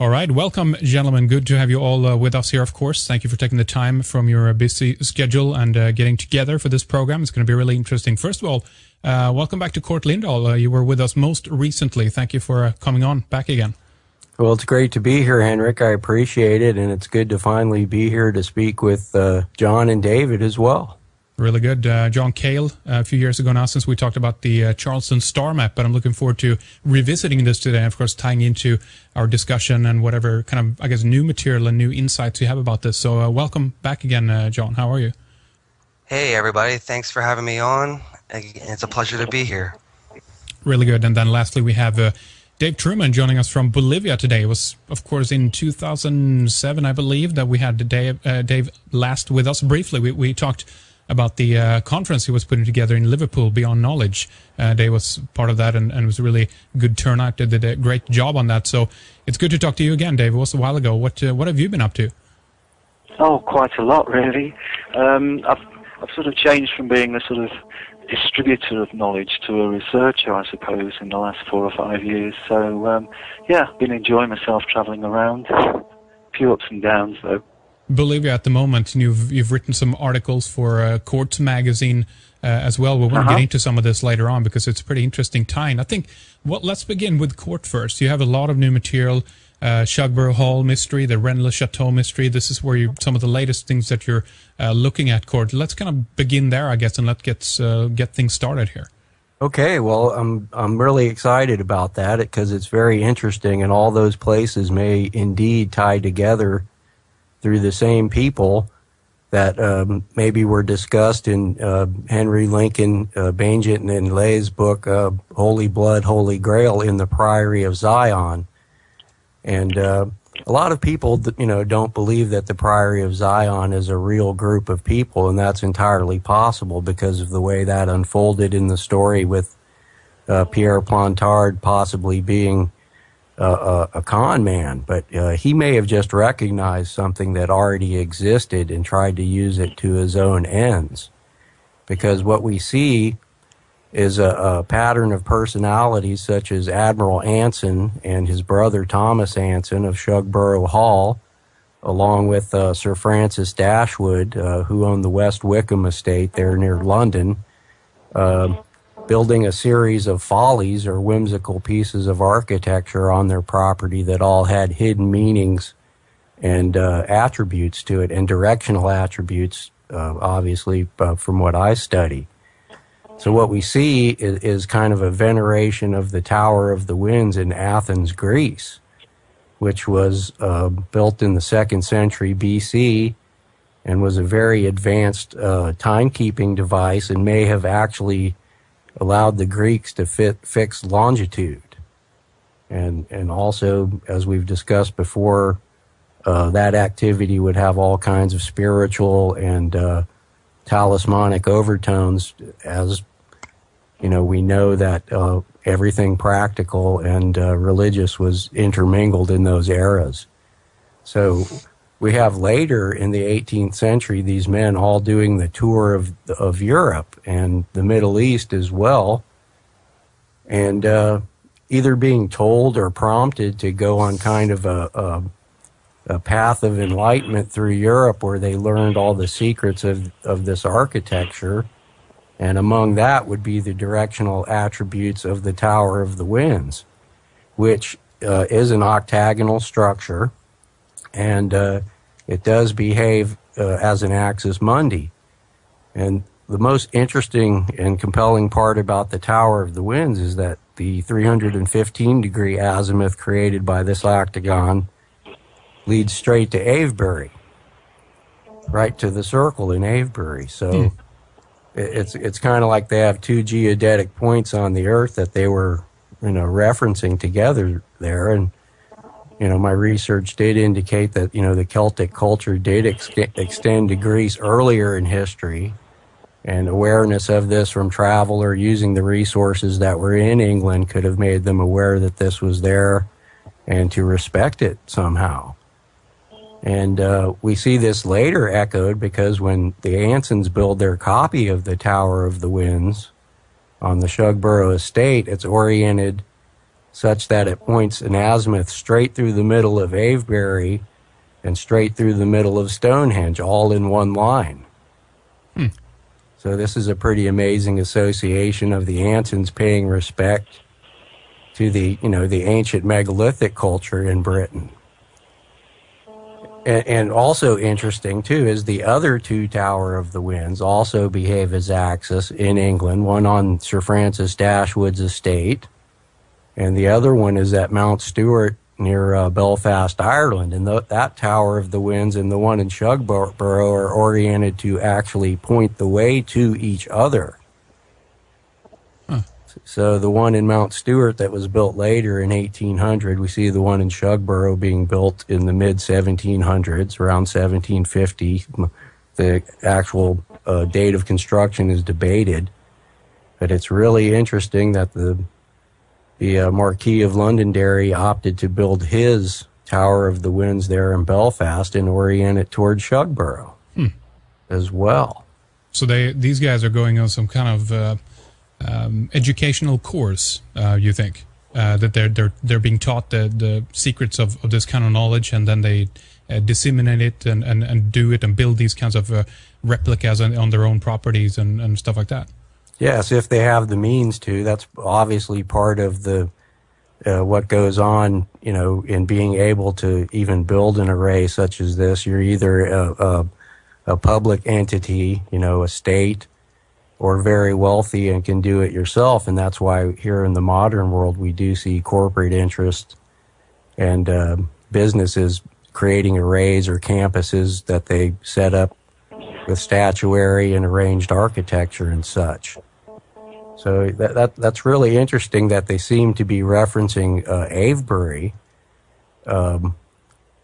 All right. Welcome, gentlemen. Good to have you all uh, with us here, of course. Thank you for taking the time from your busy schedule and uh, getting together for this program. It's going to be really interesting. First of all, uh, welcome back to Cort Lindahl. Uh, you were with us most recently. Thank you for uh, coming on back again. Well, it's great to be here, Henrik. I appreciate it. And it's good to finally be here to speak with uh, John and David as well. Really good. Uh, John Cale, uh, a few years ago now, since we talked about the uh, Charleston star map, but I'm looking forward to revisiting this today, and of course, tying into our discussion and whatever kind of, I guess, new material and new insights you have about this. So, uh, welcome back again, uh, John. How are you? Hey, everybody. Thanks for having me on. It's a pleasure to be here. Really good. And then lastly, we have uh, Dave Truman joining us from Bolivia today. It was, of course, in 2007, I believe, that we had Dave, Dave last with us briefly. We, we talked about the uh, conference he was putting together in Liverpool, Beyond Knowledge. Uh, they was part of that, and, and was a really good turnout. They did a great job on that. So it's good to talk to you again, Dave. It was a while ago. What uh, what have you been up to? Oh, quite a lot, really. Um, I've I've sort of changed from being a sort of distributor of knowledge to a researcher, I suppose, in the last four or five years. So um, yeah, been enjoying myself travelling around. A few ups and downs, though. Bolivia at the moment, and you've you've written some articles for uh, Cort magazine uh, as well. Going to uh-huh. get into some of this later on because it's a pretty interesting time. I think. Well, let's begin with Cort first. You have a lot of new material. Uh, Shugborough Hall mystery, the Rennes Chateau mystery. This is where you some of the latest things that you're uh, looking at, Cort. Let's kind of begin there, I guess, and let's get uh, get things started here. Okay, well, I'm I'm really excited about that because it's very interesting, and all those places may indeed tie together through the same people that um, maybe were discussed in uh, Henry Lincoln, uh, Baigent, and Leigh's book, uh, Holy Blood, Holy Grail in the Priory of Zion. And uh, a lot of people, you know, don't believe that the Priory of Zion is a real group of people, and that's entirely possible because of the way that unfolded in the story with uh, Pierre Plantard possibly being a, a, con man, but uh, he may have just recognized something that already existed and tried to use it to his own ends. Because what we see is a, a pattern of personalities such as Admiral Anson and his brother Thomas Anson of Shugborough Hall, along with uh, Sir Francis Dashwood, uh, who owned the West Wycombe estate there near London. Uh, building a series of follies or whimsical pieces of architecture on their property that all had hidden meanings and uh, attributes to it and directional attributes, uh, obviously, uh, from what I study. So, what we see is, is, kind of a veneration of the Tower of the Winds in Athens, Greece, which was uh, built in the second century BC and was a very advanced uh, timekeeping device and may have actually allowed the Greeks to fit, fix longitude. And, and also, as we've discussed before, uh, that activity would have all kinds of spiritual and uh, talismanic overtones, as you know, we know that uh, everything practical and uh, religious was intermingled in those eras. So we have later in the 18th century these men all doing the tour of of Europe and the Middle East as well, and uh, either being told or prompted to go on kind of a, a, a path of enlightenment through Europe, where they learned all the secrets of of this architecture, and among that would be the directional attributes of the Tower of the Winds, which uh, is an octagonal structure and uh, it does behave uh, as an axis mundi. And the most interesting and compelling part about the Tower of the Winds is that the 315 degree azimuth created by this octagon leads straight to Avebury, right to the circle in Avebury. So mm. it's it's kind of like they have two geodetic points on the Earth that they were you know referencing together there, and you know, my research did indicate that, you know, the Celtic culture did ex- extend to Greece earlier in history. And awareness of this from travel or using the resources that were in England could have made them aware that this was there and to respect it somehow. And uh, we see this later echoed because when the Ansons build their copy of the Tower of the Winds on the Shugborough estate, it's oriented such that it points an azimuth straight through the middle of Avebury and straight through the middle of Stonehenge, all in one line. Hmm. So this is a pretty amazing association of the Ansons paying respect to the you know the ancient megalithic culture in Britain. And, and also interesting too is the other two Tower of the Winds also behave as axis in England. One on Sir Francis Dashwood's estate, and the other one is at Mount Stewart near uh, Belfast, Ireland. And th- that Tower of the Winds and the one in Shugborough are oriented to actually point the way to each other. So the one in Mount Stewart that was built later in 1800, we see the one in Shugborough being built in the mid 1700s, around 1750. The actual uh, date of construction is debated, but it's really interesting that the the uh, Marquis of Londonderry opted to build his Tower of the Winds there in Belfast and orient it towards Shugborough as well. So they these guys are going on some kind of uh, um, educational course. Uh, you think uh, that they're they're they're being taught the the secrets of, of this kind of knowledge, and then they uh, disseminate it and, and, and do it and build these kinds of uh, replicas on, on their own properties and, and stuff like that. Yes, if they have the means to. That's obviously part of the uh, what goes on, you know, in being able to even build an array such as this. You're either a, a, a public entity, you know, a state, or very wealthy and can do it yourself. And that's why here in the modern world we do see corporate interest and uh, businesses creating arrays or campuses that they set up with statuary and arranged architecture and such. So that, that that's really interesting that they seem to be referencing uh, Avebury, um,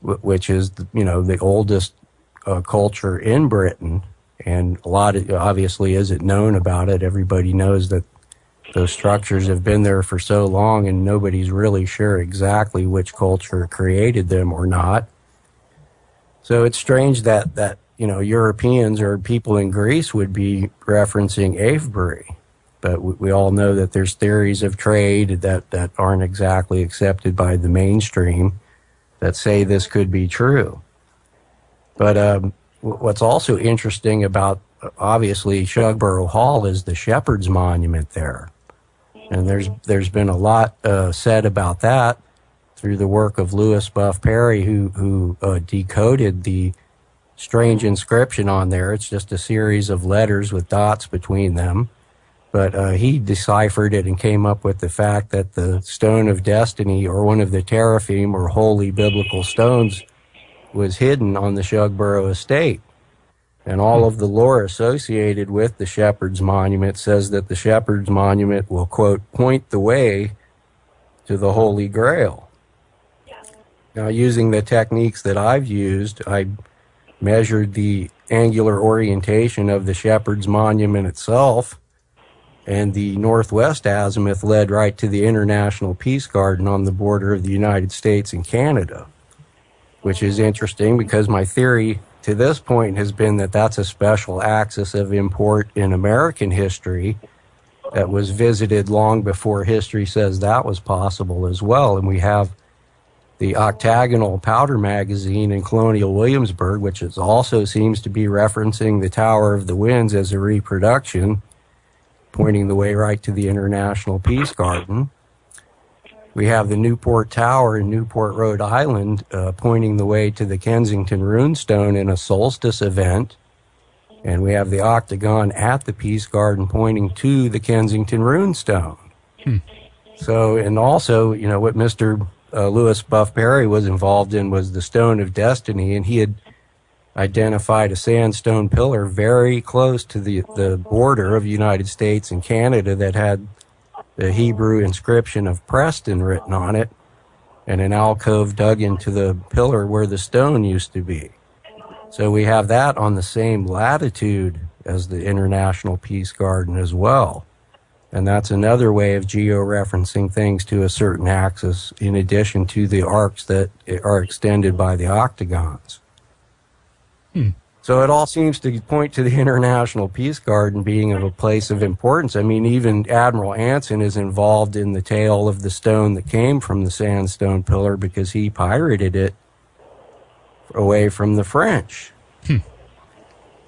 w- which is the, you know the oldest uh, culture in Britain, and a lot of, obviously isn't known about it. Everybody knows that those structures have been there for so long, and nobody's really sure exactly which culture created them or not. So it's strange that that you know Europeans or people in Greece would be referencing Avebury but we, we, all know that there's theories of trade that, that aren't exactly accepted by the mainstream that say this could be true. But um, what's also interesting about obviously Shugborough Hall is the Shepherd's Monument there, and there's there's been a lot uh, said about that through the work of Louis Buff Parry, who who uh, decoded the strange inscription on there. It's just a series of letters with dots between them but uh, he deciphered it and came up with the fact that the stone of destiny or one of the teraphim or holy biblical stones was hidden on the Shugborough estate. And all of the lore associated with the shepherd's monument says that the shepherd's monument will, quote, point the way to the Holy Grail. Now, using the techniques that I've used, I measured the angular orientation of the shepherd's monument itself and the northwest azimuth led right to the International Peace Garden on the border of the United States and Canada, which is interesting because my theory to this point has been that that's a special axis of import in American history that was visited long before history says that was possible as well. And we have the octagonal powder magazine in Colonial Williamsburg, which is also seems to be referencing the Tower of the Winds as a reproduction pointing the way right to the International Peace Garden. We have the Newport Tower in Newport, Rhode Island, uh, pointing the way to the Kensington Runestone in a solstice event. And we have the octagon at the Peace Garden pointing to the Kensington Runestone. Hmm. So, and also, you know, what Mr. Uh, Louis Buff Parry was involved in was the Stone of Destiny, and he had identified a sandstone pillar very close to the, the border of United States and Canada that had the Hebrew inscription of Preston written on it and an alcove dug into the pillar where the stone used to be. So we have that on the same latitude as the International Peace Garden as well. And that's another way of geo-referencing things to a certain axis in addition to the arcs that are extended by the octagons. Hmm. So it all seems to point to the International Peace Garden being of a place of importance. I mean, even Admiral Anson is involved in the tale of the stone that came from the sandstone pillar because he pirated it away from the French.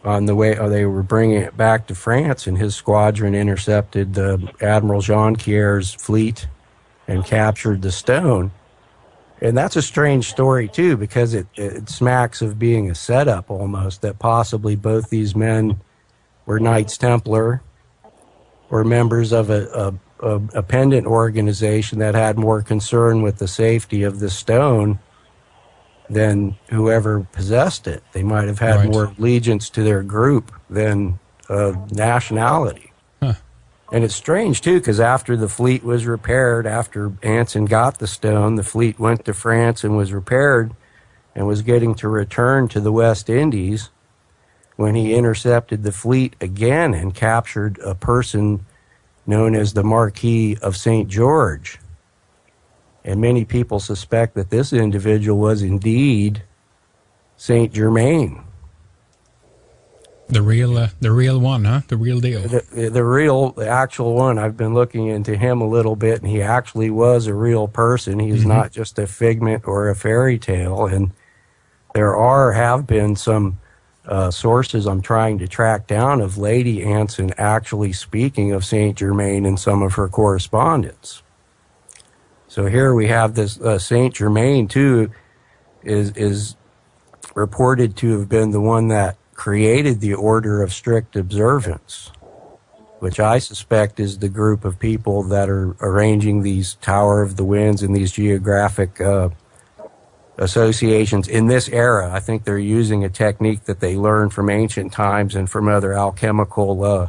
On the way, oh, they were bringing it back to France, and his squadron intercepted the Admiral Jonquière's fleet and captured the stone. And that's a strange story too, because it, it smacks of being a setup almost that possibly both these men were Knights Templar or members of a, a, a, a pendant organization that had more concern with the safety of the stone than whoever possessed it. They might have had Right. more allegiance to their group than uh, nationality. And it's strange too, because after the fleet was repaired, after Anson got the stone, the fleet went to France and was repaired and was getting to return to the West Indies when he intercepted the fleet again and captured a person known as the Marquis of St. George. And many people suspect that this individual was indeed Saint Germain. The real, uh, the real one, huh? The real deal. the, the real, the actual one, I've been looking into him a little bit, and he actually was a real person. He's not just a figment or a fairy tale. And there are, have been some uh, sources I'm trying to track down of Lady Anson actually speaking of Saint Germain in some of her correspondence. So here we have this uh, Saint Germain too, is is reported to have been the one that created the Order of Strict Observance, which I suspect is the group of people that are arranging these Tower of the Winds and these geographic uh, associations in this era. I think they're using a technique that they learned from ancient times and from other alchemical uh,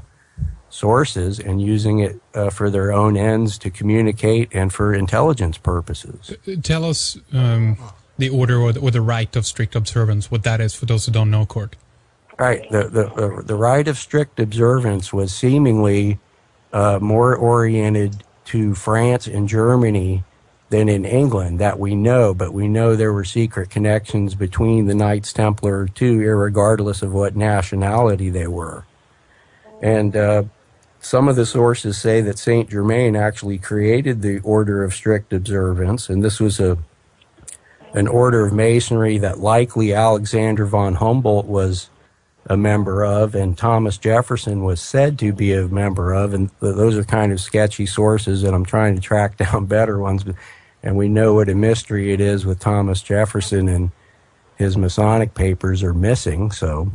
sources and using it uh, for their own ends to communicate and for intelligence purposes. Tell us um, the order or the, or the rite of strict observance, what that is for those who don't know, Cort. Right. The, the, the, rite of strict observance was seemingly uh, more oriented to France and Germany than in England that we know, but we know there were secret connections between the Knights Templar too, irregardless of what nationality they were. And uh, some of the sources say that Saint Germain actually created the Order of Strict Observance, and this was a an order of masonry that likely Alexander von Humboldt was a member of, and Thomas Jefferson was said to be a member of, and th- those are kind of sketchy sources, and I'm trying to track down better ones. And we know what a mystery it is with Thomas Jefferson, and his Masonic papers are missing. So,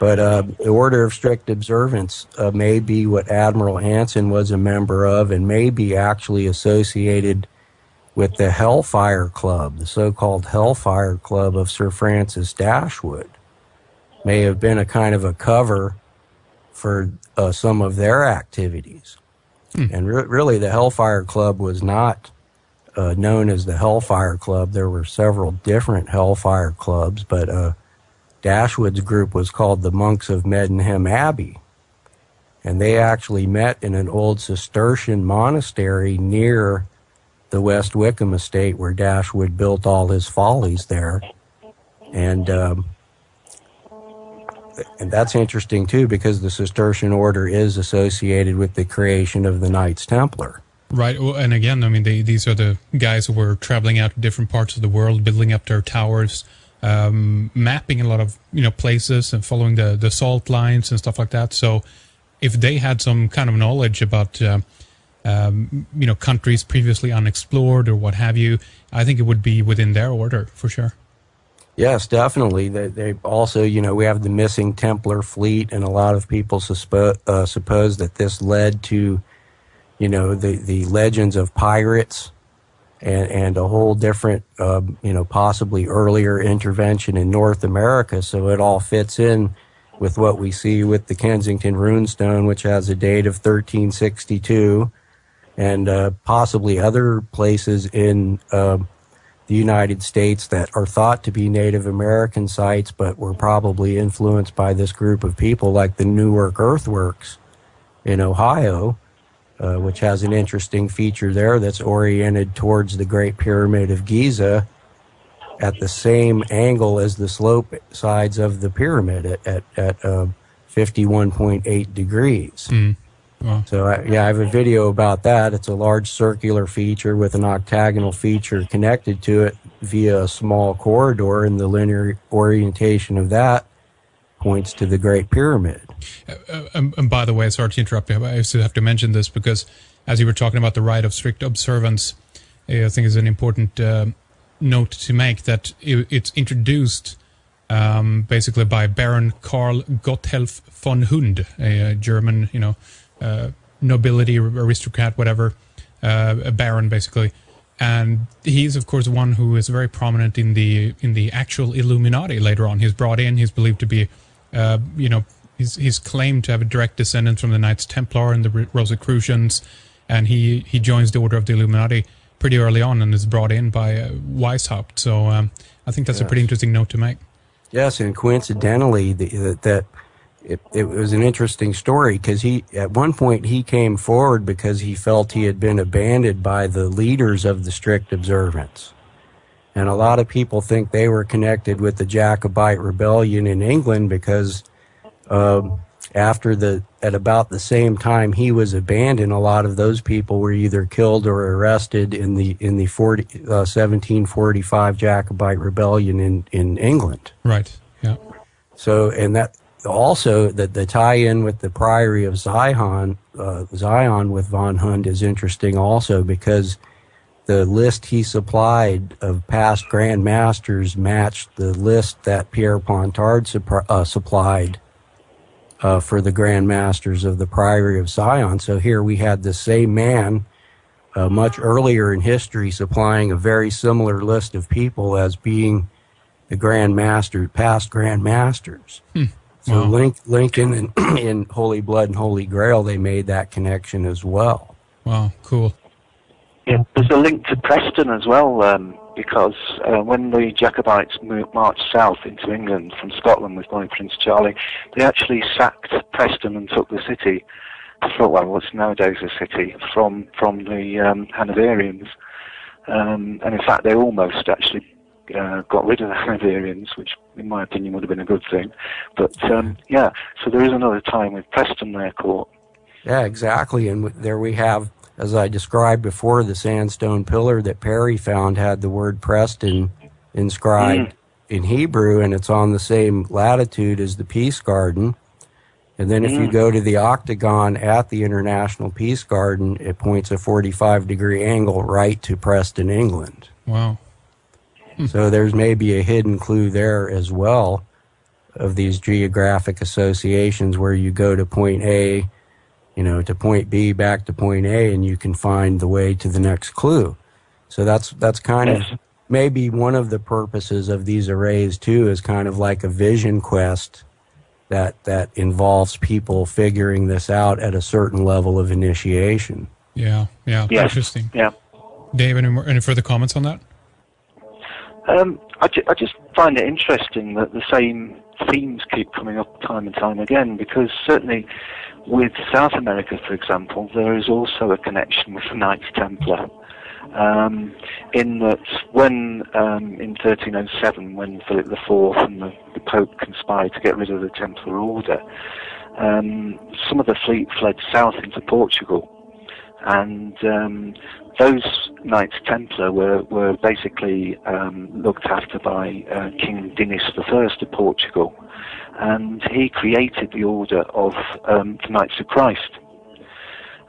but uh, the Order of Strict Observance uh, may be what Admiral Anson was a member of, and may be actually associated with the Hellfire Club, the so-called Hellfire Club of Sir Francis Dashwood may have been a kind of a cover for uh, some of their activities. And re- really, the Hellfire Club was not uh, known as the Hellfire Club. There were several different Hellfire Clubs, but uh, Dashwood's group was called the Monks of Medmenham Abbey. And they actually met in an old Cistercian monastery near the West Wycombe estate where Dashwood built all his follies there. And um, and that's interesting too because the Cistercian order is associated with the creation of the Knights Templar. Right, well, and again, I mean, they, these are the guys who were traveling out to different parts of the world, building up their towers, um, mapping a lot of you know places, and following the the salt lines and stuff like that. So, if they had some kind of knowledge about uh, um, you know countries previously unexplored or what have you, I think it would be within their order for sure. Yes, definitely. They, they also, you know, we have the missing Templar fleet, and a lot of people suspo- uh, suppose that this led to, you know, the, the legends of pirates and, and a whole different, um, you know, possibly earlier intervention in North America. So it all fits in with what we see with the Kensington runestone, which has a date of 1362, and uh, possibly other places in. um the United States that are thought to be Native American sites, but were probably influenced by this group of people, like the Newark Earthworks in Ohio, uh, which has an interesting feature there that's oriented towards the Great Pyramid of Giza. at the same angle as the slope sides of the pyramid at at, at uh, 51.8 degrees. Mm. Wow. So I, yeah, I have a video about that. It's a large circular feature with an octagonal feature connected to it via a small corridor, and the linear orientation of that points to the Great Pyramid. Uh, uh, and, and by the way, sorry to interrupt you, I still have to mention this because as you were talking about the rite of strict observance, I think is an important uh, note to make that it, it's introduced um, basically by Baron Karl Gotthelf von Hund, a, a German, you know, uh, nobility aristocrat, whatever, uh, a baron basically, and he's of course one who is very prominent in the in the actual Illuminati. Later on, he's brought in. He's believed to be, uh, you know, he's he's claimed to have a direct descendant from the Knights Templar and the Rosicrucians, and he he joins the Order of the Illuminati pretty early on and is brought in by uh, Weishaupt. So um, I think that's yes. a pretty interesting note to make. Yes, and coincidentally, the, that it, it was an interesting story because he at one point he came forward because he felt he had been abandoned by the leaders of the strict observance. And a lot of people think they were connected with the jacobite rebellion in england because um, after the at about the same time he was abandoned a lot of those people were either killed or arrested in the in the 40, uh, 1745 jacobite rebellion in in england. Right. Yeah. So and that also that the tie-in with the Priory of Zion, uh, Zion with von Hund is interesting also because the list he supplied of past Grand Masters matched the list that Pierre Plantard uh, supplied uh, for the Grand Masters of the Priory of Zion. So here we had the same man uh, much earlier in history supplying a very similar list of people as being the Grand Master, past Grand Masters. Hmm. So wow. Link, Lincoln and in Holy Blood and Holy Grail, they made that connection as well. Wow, cool. Yeah, there's a link to Preston as well, um, because uh, when the Jacobites moved, marched south into England from Scotland with Bonnie Prince Charlie, they actually sacked Preston and took the city, for, well, what's nowadays a city, from from the um, Hanoverians. Um, and in fact, they almost actually uh, got rid of the Hanoverians, which in my opinion would have been a good thing. But um, yeah, so there is another time with Preston there Cort. Yeah, exactly. And there we have, as I described before, the sandstone pillar that Parry found had the word Preston inscribed mm. in Hebrew, and it's on the same latitude as the Peace Garden. And then if mm. you go to the octagon at the International Peace Garden, it points a 45 degree angle right to Preston, England. Wow. So there's maybe a hidden clue there as well of these geographic associations where you go to point A, you know, to point B, back to point A, and you can find the way to the next clue. So that's that's kind yes. of maybe one of the purposes of these arrays too is kind of like a vision quest that that involves people figuring this out at a certain level of initiation. Yeah, yeah, yes. interesting. Yeah. Dave, any, more, any further comments on that? Um, I, ju- I just find it interesting that the same themes keep coming up time and time again because certainly with South America, for example, there is also a connection with the Knights Templar. Um, in that when um, in 1307 when Philip IV and the, the, Pope conspired to get rid of the Templar order um, some of the fleet fled south into Portugal and um, those Knights Templar were, were basically um, looked after by uh, King Dinis I of Portugal, and he created the order of um, the Knights of Christ.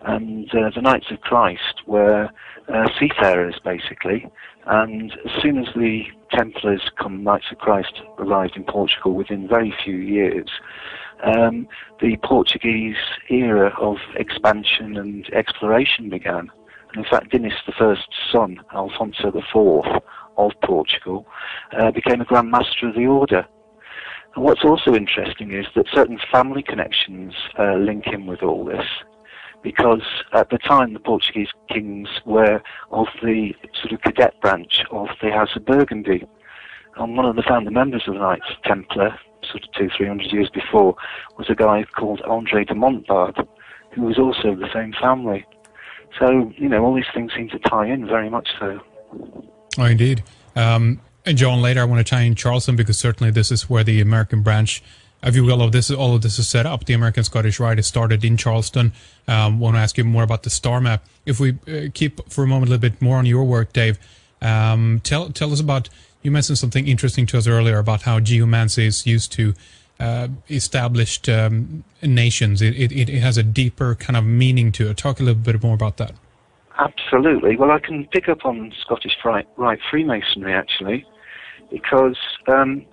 And uh, the Knights of Christ were uh, seafarers, basically, and as soon as the Templars come Knights of Christ arrived in Portugal within very few years, um, the Portuguese era of expansion and exploration began. In fact, Dinis I's son, Alfonso IV of Portugal, uh, became a Grand Master of the Order. And what's also interesting is that certain family connections uh, link in with all this, because at the time the Portuguese kings were of the sort of cadet branch of the House of Burgundy. And one of the founder members of the Knights Templar, sort of two, three hundred years before, was a guy called Andre de Montbard, who was also of the same family. So, you know, all these things seem to tie in very much so. Oh, indeed. Um, And John, later I want to tie in Charleston because certainly this is where the American branch, if you will, of this all of this is set up. The American Scottish Rite is started in Charleston. Um, want to ask you more about the star map. If we uh, keep for a moment a little bit more on your work, Dave, um, tell tell us about. You mentioned something interesting to us earlier about how geomancy is used to uh, established um, nations. It, it, it has a deeper kind of meaning to it. Talk a little bit more about that. Absolutely. Well, I can pick up on Scottish Rite Freemasonry actually, because um,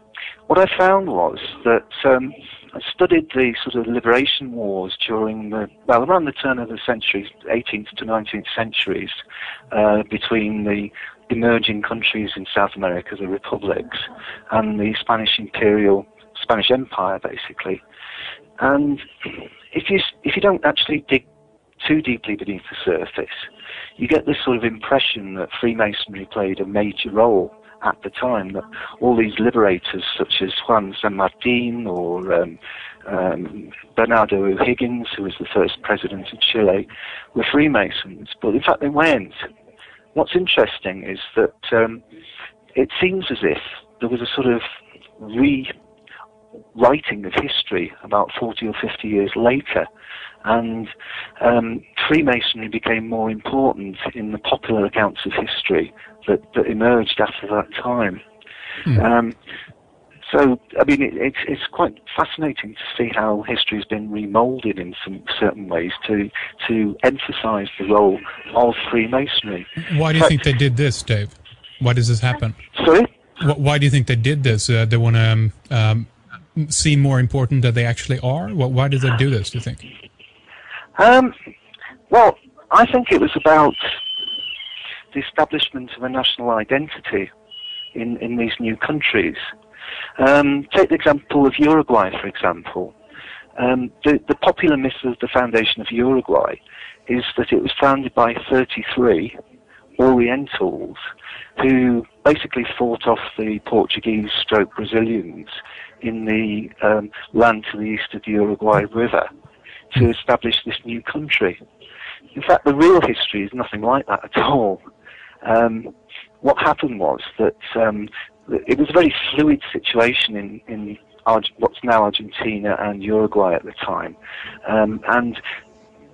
what I found was that um, I studied the sort of liberation wars during the, well, around the turn of the century, 18th to 19th centuries, uh, between the emerging countries in South America, the republics, and the Spanish imperial Spanish Empire, basically. And if you if you don't actually dig too deeply beneath the surface, you get this sort of impression that Freemasonry played a major role at the time. That all these liberators, such as Juan San Martin or um, um, Bernardo O'Higgins, who was the first president of Chile, were Freemasons. But in fact, they weren't. What's interesting is that um, it seems as if there was a sort of re writing of history about 40 or 50 years later. And um, Freemasonry became more important in the popular accounts of history that, that emerged after that time. Mm. Um, so, I mean, it, it's, it's quite fascinating to see how history has been remolded in some certain ways to, to emphasize the role of Freemasonry. Why do you think they did this, Dave? Why does this happen? Sorry? Why do you think they did this? Uh, they want to um, um, seem more important than they actually are? Why did they do this, do you think? Um, well, I think it was about the establishment of a national identity in, in these new countries. Um, take the example of Uruguay, for example. Um, the, the popular myth of the foundation of Uruguay is that it was founded by 33 Orientals who basically fought off the Portuguese stroke Brazilians in the um, land to the east of the Uruguay River to establish this new country. In fact, the real history is nothing like that at all. Um, what happened was that um, it was a very fluid situation in, in Arge- what's now Argentina and Uruguay at the time. Um, and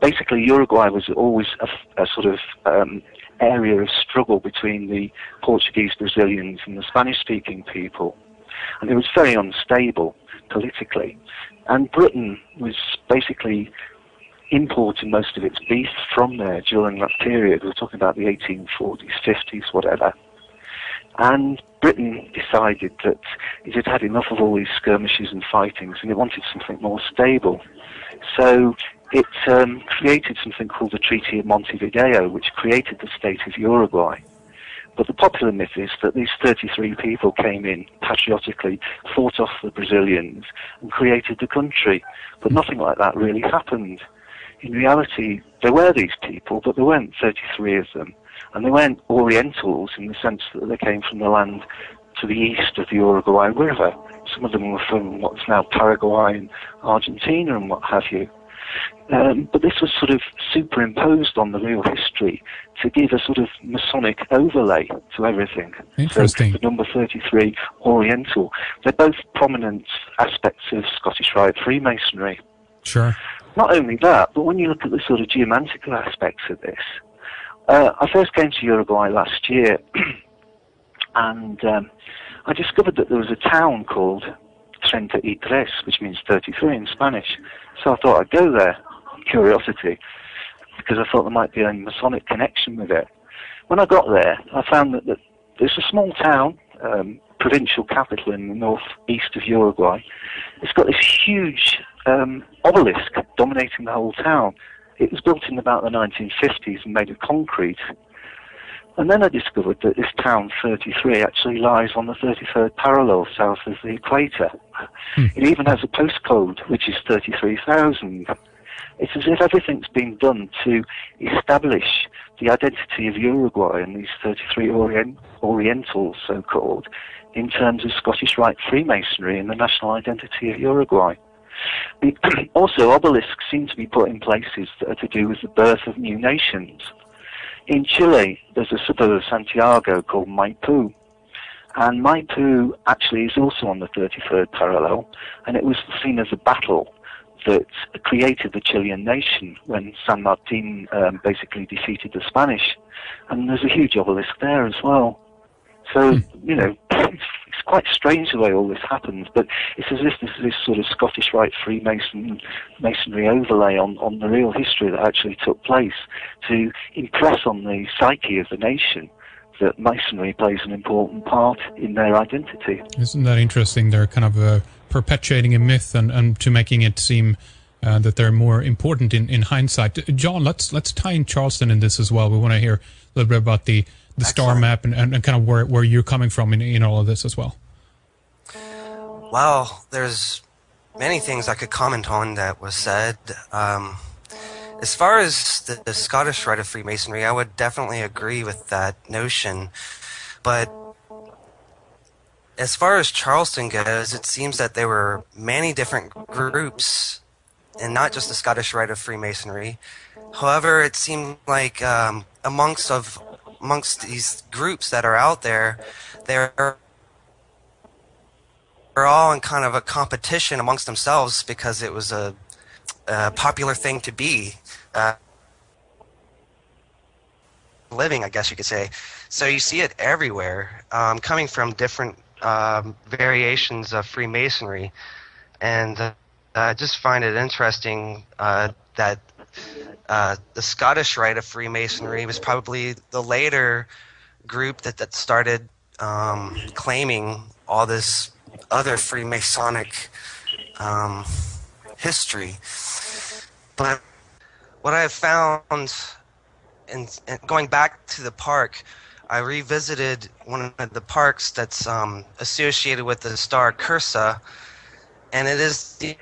basically, Uruguay was always a, a sort of um, area of struggle between the Portuguese Brazilians and the Spanish speaking people and it was very unstable politically. And Britain was basically importing most of its beef from there during that period. We're talking about the 1840s, 50s, whatever. And Britain decided that it had had enough of all these skirmishes and fightings and it wanted something more stable. So it um, created something called the Treaty of Montevideo, which created the state of Uruguay. But the popular myth is that these 33 people came in patriotically, fought off the Brazilians, and created the country. But nothing like that really happened. In reality, there were these people, but there weren't 33 of them. And they weren't Orientals in the sense that they came from the land to the east of the Uruguay River. Some of them were from what's now Paraguay and Argentina and what have you. Um, but this was sort of superimposed on the real history to give a sort of Masonic overlay to everything. Interesting. So the number 33, Oriental, they're both prominent aspects of Scottish Rite Freemasonry. Sure. Not only that, but when you look at the sort of geomantical aspects of this, uh, I first came to Uruguay last year, and um, I discovered that there was a town called Treinta y Tres, which means 33 in Spanish. So I thought I'd go there, curiosity, because I thought there might be a Masonic connection with it. When I got there, I found that, that it's a small town, um, provincial capital in the northeast of Uruguay. It's got this huge um, obelisk dominating the whole town. It was built in about the 1950s and made of concrete. And then I discovered that this town, 33, actually lies on the 33rd parallel south of the equator. Hmm. It even has a postcode, which is 33,000. It's as if everything's been done to establish the identity of Uruguay and these 33 Orient- Orientals, so called, in terms of Scottish Rite Freemasonry and the national identity of Uruguay. also, obelisks seem to be put in places that are to do with the birth of new nations. In Chile, there's a suburb of Santiago called Maipú, And Maipu actually is also on the 33rd parallel, and it was seen as a battle that created the Chilean nation when San Martin um, basically defeated the Spanish. And there's a huge obelisk there as well. So, you know, it's quite strange the way all this happens, but it's as if there's this sort of Scottish Rite Freemason masonry overlay on, on the real history that actually took place to impress on the psyche of the nation that masonry plays an important part in their identity. Isn't that interesting? They're kind of uh, perpetuating a myth and, and to making it seem uh, that they're more important in, in hindsight. Uh, John, let's let's tie in Charleston in this as well. We want to hear a little bit about the, the star map and, and, and kind of where, where you're coming from in, in all of this as well. Well, there's many things I could comment on that was said. Um, as far as the, the Scottish Rite of Freemasonry, I would definitely agree with that notion. But as far as Charleston goes, it seems that there were many different groups, and not just the Scottish Rite of Freemasonry. However, it seemed like um, amongst of amongst these groups that are out there, there are all in kind of a competition amongst themselves because it was a, a popular thing to be. Uh, living, I guess you could say. So you see it everywhere, um, coming from different um, variations of Freemasonry. And uh, I just find it interesting uh, that uh, the Scottish Rite of Freemasonry was probably the later group that, that started um, claiming all this other Freemasonic um, history. But what I have found in going back to the park, I revisited one of the parks that's um, associated with the star Cursa, and it is the,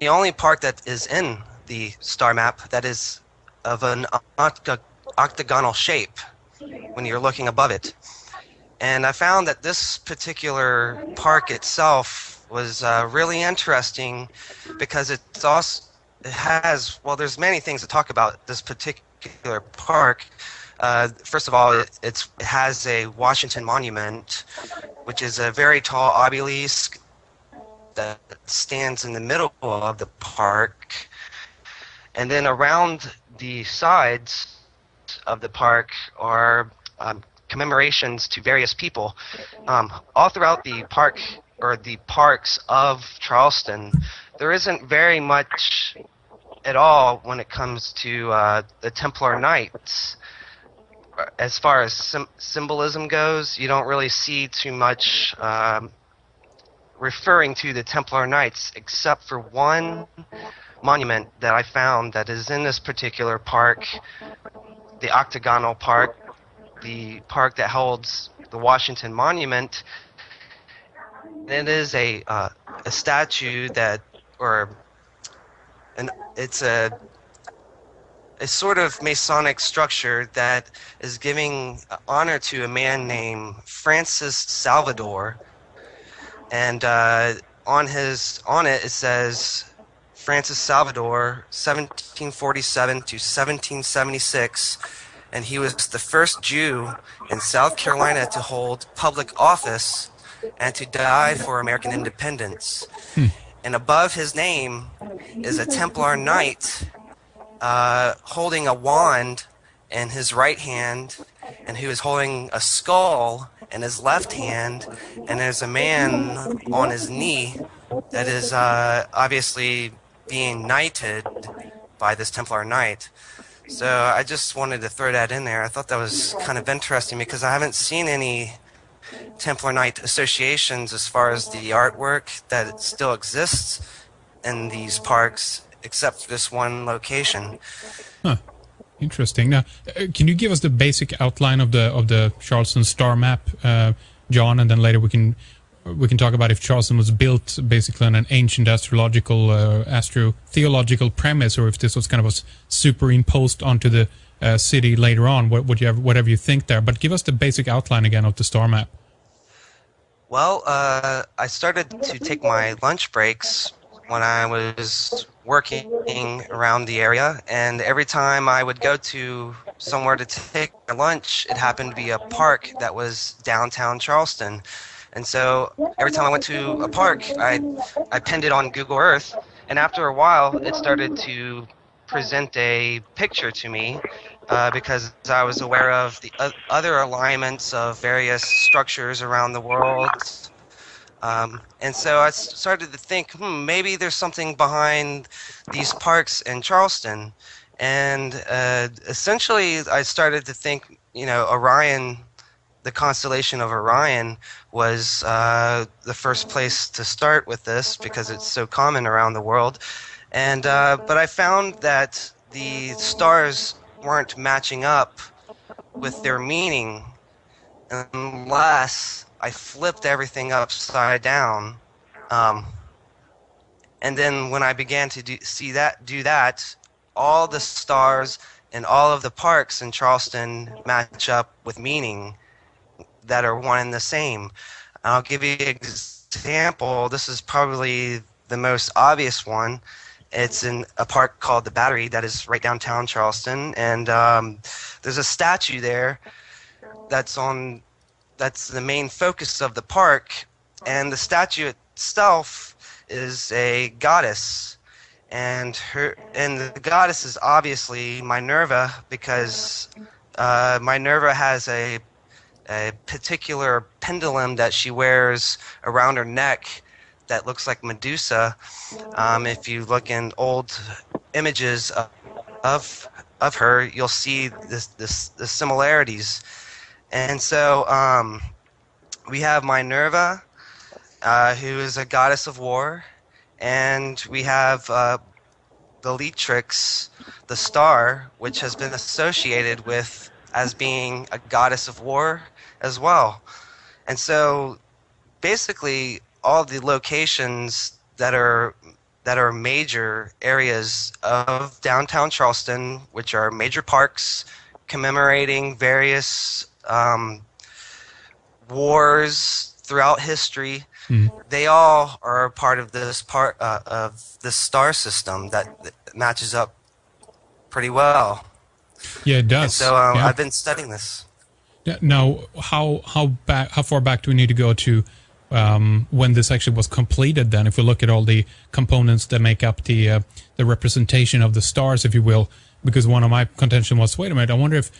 the only park that is in the star map that is of an octa- octagonal shape when you're looking above it. And I found that this particular park itself was uh, really interesting because it's also it has well, there's many things to talk about this particular park. Uh, first of all, it, it's, it has a Washington Monument, which is a very tall obelisk that stands in the middle of the park. And then around the sides of the park are um, commemorations to various people. Um, all throughout the park or the parks of Charleston, there isn't very much at all when it comes to uh, the Templar Knights. As far as symbolism goes, you don't really see too much um, referring to the Templar Knights, except for one monument that I found that is in this particular park, the Octagonal Park, the park that holds the Washington Monument. It is a uh, a statue that, or an it's a a sort of Masonic structure that is giving honor to a man named Francis Salvador, and uh, on his on it it says Francis Salvador, 1747 to 1776, and he was the first Jew in South Carolina to hold public office and to die for American independence. And above his name is a Templar knight uh, holding a wand in his right hand, and who is holding a skull in his left hand, and there's a man on his knee that is uh, obviously being knighted by this Templar knight. So I just wanted to throw that in there. I thought that was kind of interesting because I haven't seen any Templar Knight associations as far as the artwork that still exists in these parks, except for this one location. Interesting. Now, uh, can you give us the basic outline of the of the Charleston star map, uh, John, and then later we can we can talk about if Charleston was built basically on an ancient astrological, uh, astro theological premise, or if this was kind of was superimposed onto the uh, city later on. What, you have, whatever you think there, but give us the basic outline again of the star map. Well, uh, I started to take my lunch breaks when I was working around the area, and every time I would go to somewhere to take lunch, it happened to be a park that was downtown Charleston. And so every time I went to a park, I, I pinned it on Google Earth. And after a while, it started to present a picture to me uh, because I was aware of the other alignments of various structures around the world. Um, and so I started to think, hmm, maybe there's something behind these parks in Charleston. And uh, essentially, I started to think, you know, Orion, the constellation of Orion, was uh, the first place to start with this because it's so common around the world. And uh, but I found that the stars weren't matching up with their meaning unless I flipped everything upside down. Um, and then when I began to do, see that do that, all the stars and all of the parks in Charleston match up with meaning that are one and the same. I'll give you an example. This is probably the most obvious one. It's in a park called the Battery that is right downtown Charleston, and um, there's a statue there that's on that's the main focus of the park, and the statue itself is a goddess, and her and the goddess is obviously Minerva because uh, Minerva has a a particular pendulum that she wears around her neck that looks like Medusa. Um, if you look in old images of, of of her, you'll see this this the similarities. And so um, we have Minerva, uh, who is a goddess of war, and we have uh, Bellatrix, the star, which has been associated with as being a goddess of war as well. And so basically all the locations that are that are major areas of downtown Charleston, which are major parks commemorating various um, wars throughout history. Mm. They all are part of this part uh, of the star system that, that, matches up pretty well. Yeah, it does. And so um, yeah. I've been studying this. Now, how how back how far back do we need to go to um, when this actually was completed? Then, if we look at all the components that make up the uh, the representation of the stars, if you will, because one of my contention was, wait a minute, I wonder if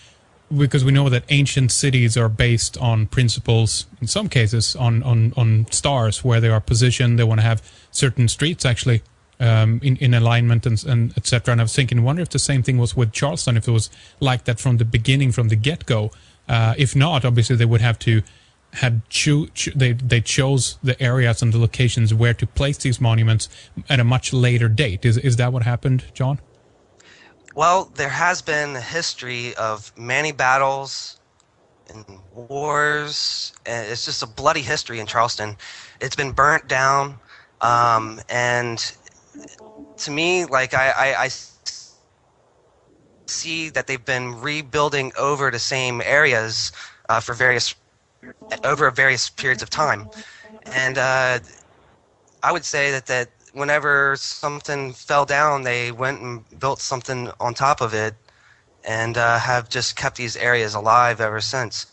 because we know that ancient cities are based on principles, in some cases, on on on stars where they are positioned. They want to have certain streets actually um, in in alignment and and etc. And I was thinking, wonder if the same thing was with Charleston, if it was like that from the beginning, from the get go uh, if not, obviously they would have to had cho- cho- they they chose the areas and the locations where to place these monuments at a much later date. Is is that what happened, John? Well, there has been a history of many battles and wars. And it's just a bloody history in Charleston. It's been burnt down, um, and to me, like I, I, I see that they've been rebuilding over the same areas uh, for various over various periods of time, and uh, I would say that that whenever something fell down, they went and built something on top of it, and uh, have just kept these areas alive ever since.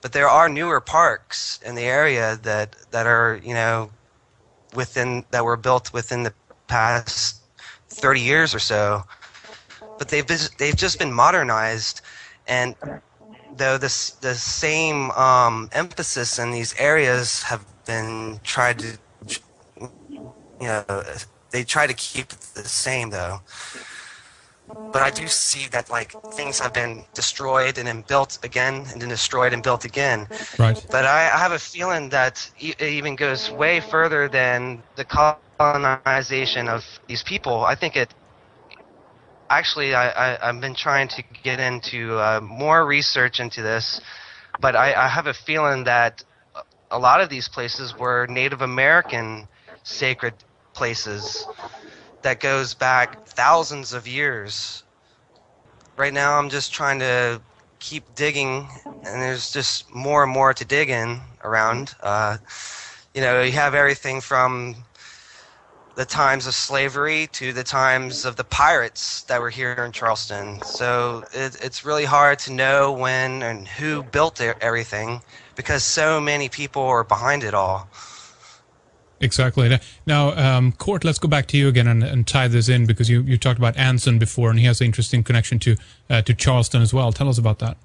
But there are newer parks in the area that that are you know within that were built within the past 30 years or so but they've they've just been modernized, and though this the same um, emphasis in these areas have been tried to, you know, they try to keep the same though. But I do see that like things have been destroyed and then built again, and then destroyed and built again. Right. But I, I have a feeling that it even goes way further than the colonization of these people. I think it actually, I, I, have been trying to get into uh, more research into this, but I, I have a feeling that a lot of these places were Native American sacred places that goes back thousands of years. Right now, I'm just trying to keep digging, and there's just more and more to dig in around. Uh, you know, you have everything from the times of slavery to the times of the pirates that were here in Charleston. So it, it's really hard to know when and who built everything because so many people are behind it all. Exactly. Now, um, Cort, let's go back to you again and, and, tie this in because you, you talked about Anson before, and he has an interesting connection to uh, to Charleston as well. Tell us about that.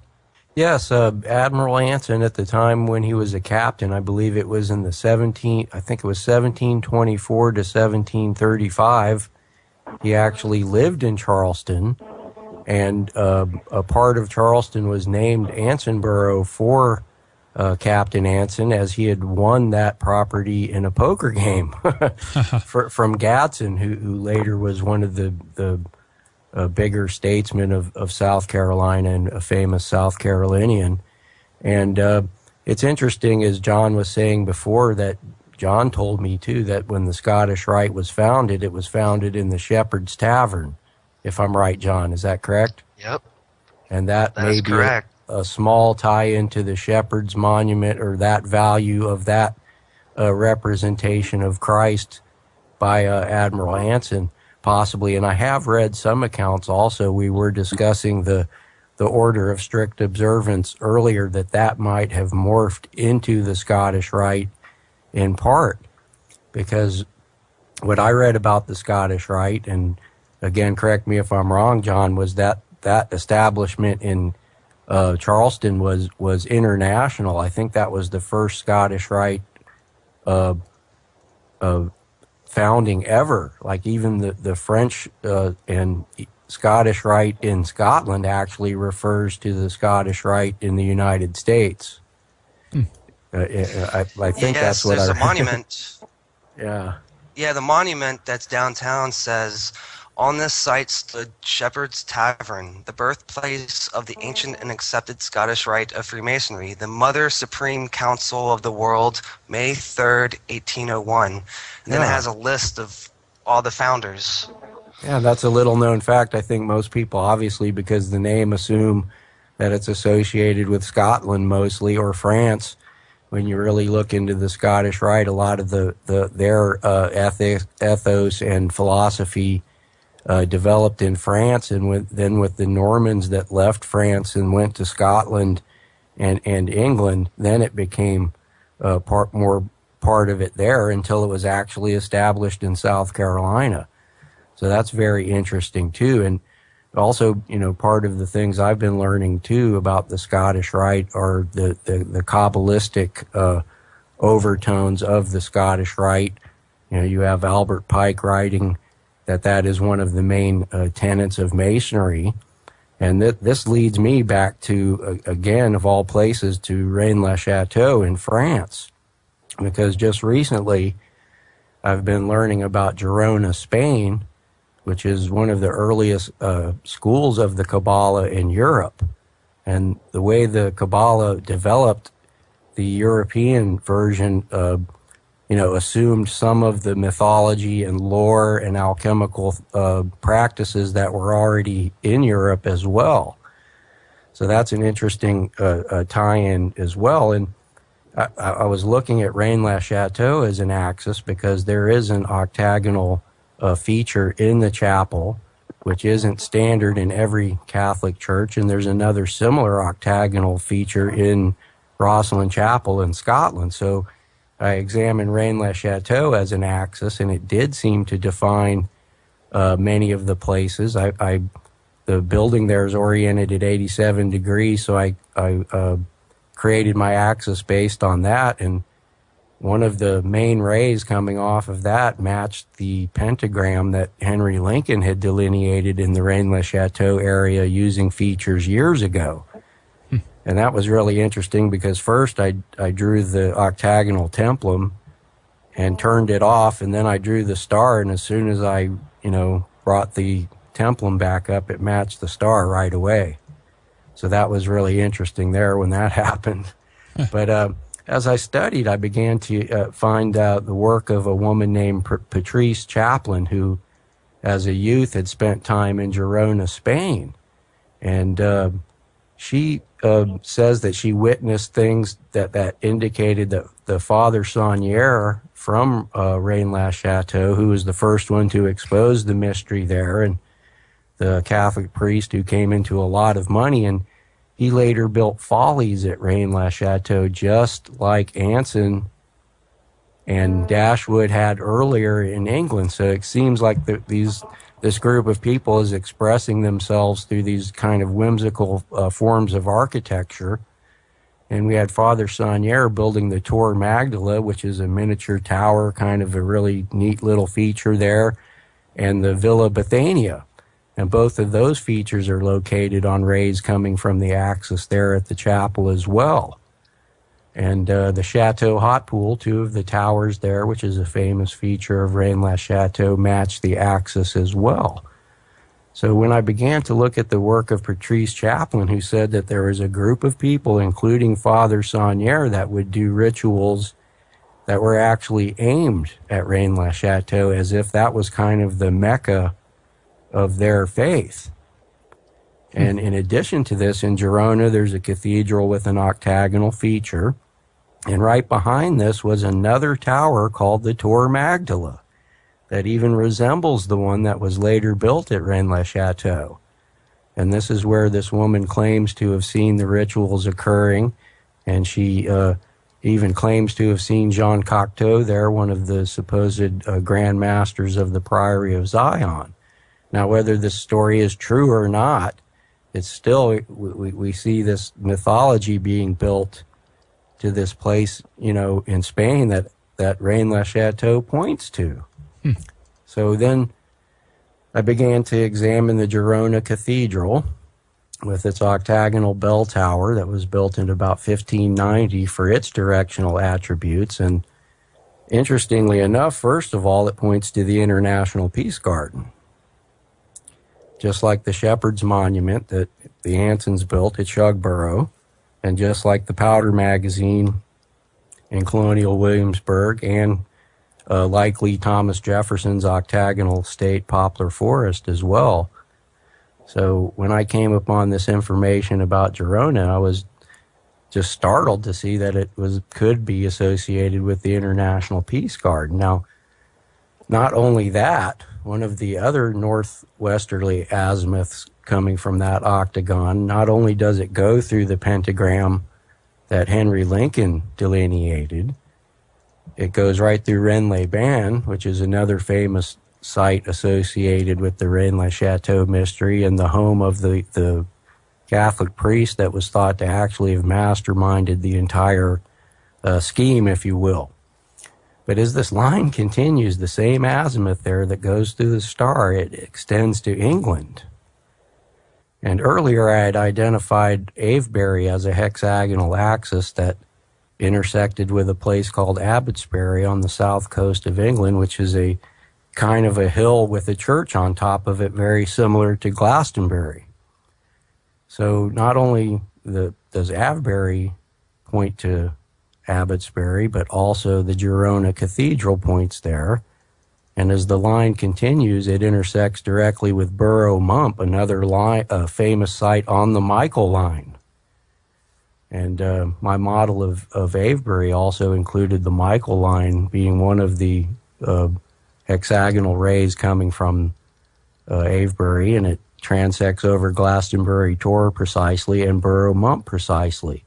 Yes, uh, Admiral Anson at the time when he was a captain, I believe it was in the 17, I think it was 1724 to 1735. He actually lived in Charleston, and uh, a part of Charleston was named Ansonborough for uh, Captain Anson as he had won that property in a poker game for, from Gadsden, who, who later was one of the, the a bigger statesman of, of South Carolina and a famous South Carolinian. And uh, it's interesting, as John was saying before, that John told me too that when the Scottish Rite was founded, it was founded in the Shepherd's Tavern. If I'm right, John, is that correct? Yep. And that, that may be a, a, small tie into the Shepherd's Monument or that value of that uh, representation of Christ by uh, Admiral Anson possibly. And I have read some accounts also. We were discussing the the order of strict observance earlier that that might have morphed into the Scottish Rite in part because what I read about the Scottish Rite and again correct me if I'm wrong John was that that establishment in uh, Charleston was was international. I think that was the first Scottish Rite uh, uh, founding ever. Like even the the French uh, and Scottish Rite in Scotland actually refers to the Scottish Rite in the United States. Hmm. Uh, I, I, think yes, that's what there's I. a monument. yeah. Yeah, the monument that's downtown says on this site stood Shepherd's Tavern, the birthplace of the ancient and accepted Scottish Rite of Freemasonry, the Mother Supreme Council of the World, May 3rd, 1801. And then yeah. it has a list of all the founders. Yeah, that's a little known fact. I think most people, obviously, because the name assume that it's associated with Scotland mostly or France. When you really look into the Scottish Rite, a lot of the, the their uh, ethic, ethos and philosophy uh, developed in France, and with, then with the Normans that left France and went to Scotland and and England, then it became uh, part more part of it there until it was actually established in South Carolina. So that's very interesting too, and also you know part of the things I've been learning too about the Scottish Rite are the the, the kabbalistic uh, overtones of the Scottish Rite. You know, you have Albert Pike writing that that is one of the main uh, tenets of masonry. And th- this leads me back to, uh, again, of all places, to Rennes-le-Chateau in France. Because just recently, I've been learning about Girona, Spain, which is one of the earliest uh, schools of the Kabbalah in Europe. And the way the Kabbalah developed, the European version you know, assumed some of the mythology and lore and alchemical uh, practices that were already in Europe as well. So that's an interesting uh, uh, tie-in as well. And I, I was looking at Rennes-le-Chateau as an axis because there is an octagonal uh, feature in the chapel, which isn't standard in every Catholic church, and there's another similar octagonal feature in Rosslyn Chapel in Scotland. So I examined Rennes-le-Chateau as an axis, and it did seem to define uh, many of the places. I, I, the building there is oriented at 87 degrees, so I, I uh, created my axis based on that, and one of the main rays coming off of that matched the pentagram that Henry Lincoln had delineated in the Rennes-le-Chateau area using features years ago and that was really interesting because first I I drew the octagonal templum and turned it off, and then I drew the star, and as soon as I you know brought the templum back up, it matched the star right away. So that was really interesting there when that happened. but uh, as I studied, I began to uh, find out the work of a woman named P- Patrice Chaplin, who, as a youth, had spent time in Girona, Spain, and uh, she uh, says that she witnessed things that, that indicated that the father Saunière from uh, Rennes Chateau, who was the first one to expose the mystery there, and the Catholic priest who came into a lot of money, and he later built follies at Rennes Chateau, just like Anson and Dashwood had earlier in England. So it seems like the, these this group of people is expressing themselves through these kind of whimsical uh, forms of architecture. And we had Father Saunière building the Tour Magdala, which is a miniature tower, kind of a really neat little feature there, and the Villa Bethania. And both of those features are located on rays coming from the axis there at the chapel as well and uh, the Chateau Hautpoul, two of the towers there, which is a famous feature of Rennes Chateau, match the axis as well. So when I began to look at the work of Patrice Chaplin, who said that there was a group of people, including Father Saunière, that would do rituals that were actually aimed at Rennes Chateau as if that was kind of the mecca of their faith. And in addition to this, in Girona, there's a cathedral with an octagonal feature. And right behind this was another tower called the Tour Magdala that even resembles the one that was later built at Rennes-le-Château. And this is where this woman claims to have seen the rituals occurring, and she uh, even claims to have seen Jean Cocteau there, one of the supposed uh, grand masters of the Priory of Sion. Now, whether this story is true or not, it's still we, we see this mythology being built to this place, you know, in Spain that that Rennes Le Chateau points to. Hmm. So then I began to examine the Girona Cathedral with its octagonal bell tower that was built in about 1590 for its directional attributes. And interestingly enough, first of all, it points to the International Peace Garden. Just like the Shepherd's Monument that the Ansons built at Shugborough, and just like the Powder Magazine in Colonial Williamsburg and uh, likely Thomas Jefferson's octagonal state poplar forest as well. So when I came upon this information about Girona, I was just startled to see that it was could be associated with the International Peace Garden. Now, not only that, one of the other northwesterly azimuths coming from that octagon. Not only does it go through the pentagram that Henry Lincoln delineated, it goes right through Rennes-les-Bains, which is another famous site associated with the Rennes-le-Chateau mystery and the home of the, the Catholic priest that was thought to actually have masterminded the entire uh, scheme, if you will. But as this line continues, the same azimuth there that goes through the star, it extends to England. And earlier I had identified Avebury as a hexagonal axis that intersected with a place called Abbotsbury on the south coast of England, which is a kind of a hill with a church on top of it, very similar to Glastonbury. So not only the, does Avebury point to Abbotsbury, but also the Girona Cathedral points there. And as the line continues, it intersects directly with Burrow Mump, another line, a famous site on the Michael line. And uh, my model of, of Avebury also included the Michael line being one of the uh, hexagonal rays coming from uh, Avebury, and it transects over Glastonbury Tor precisely and Burrow Mump precisely.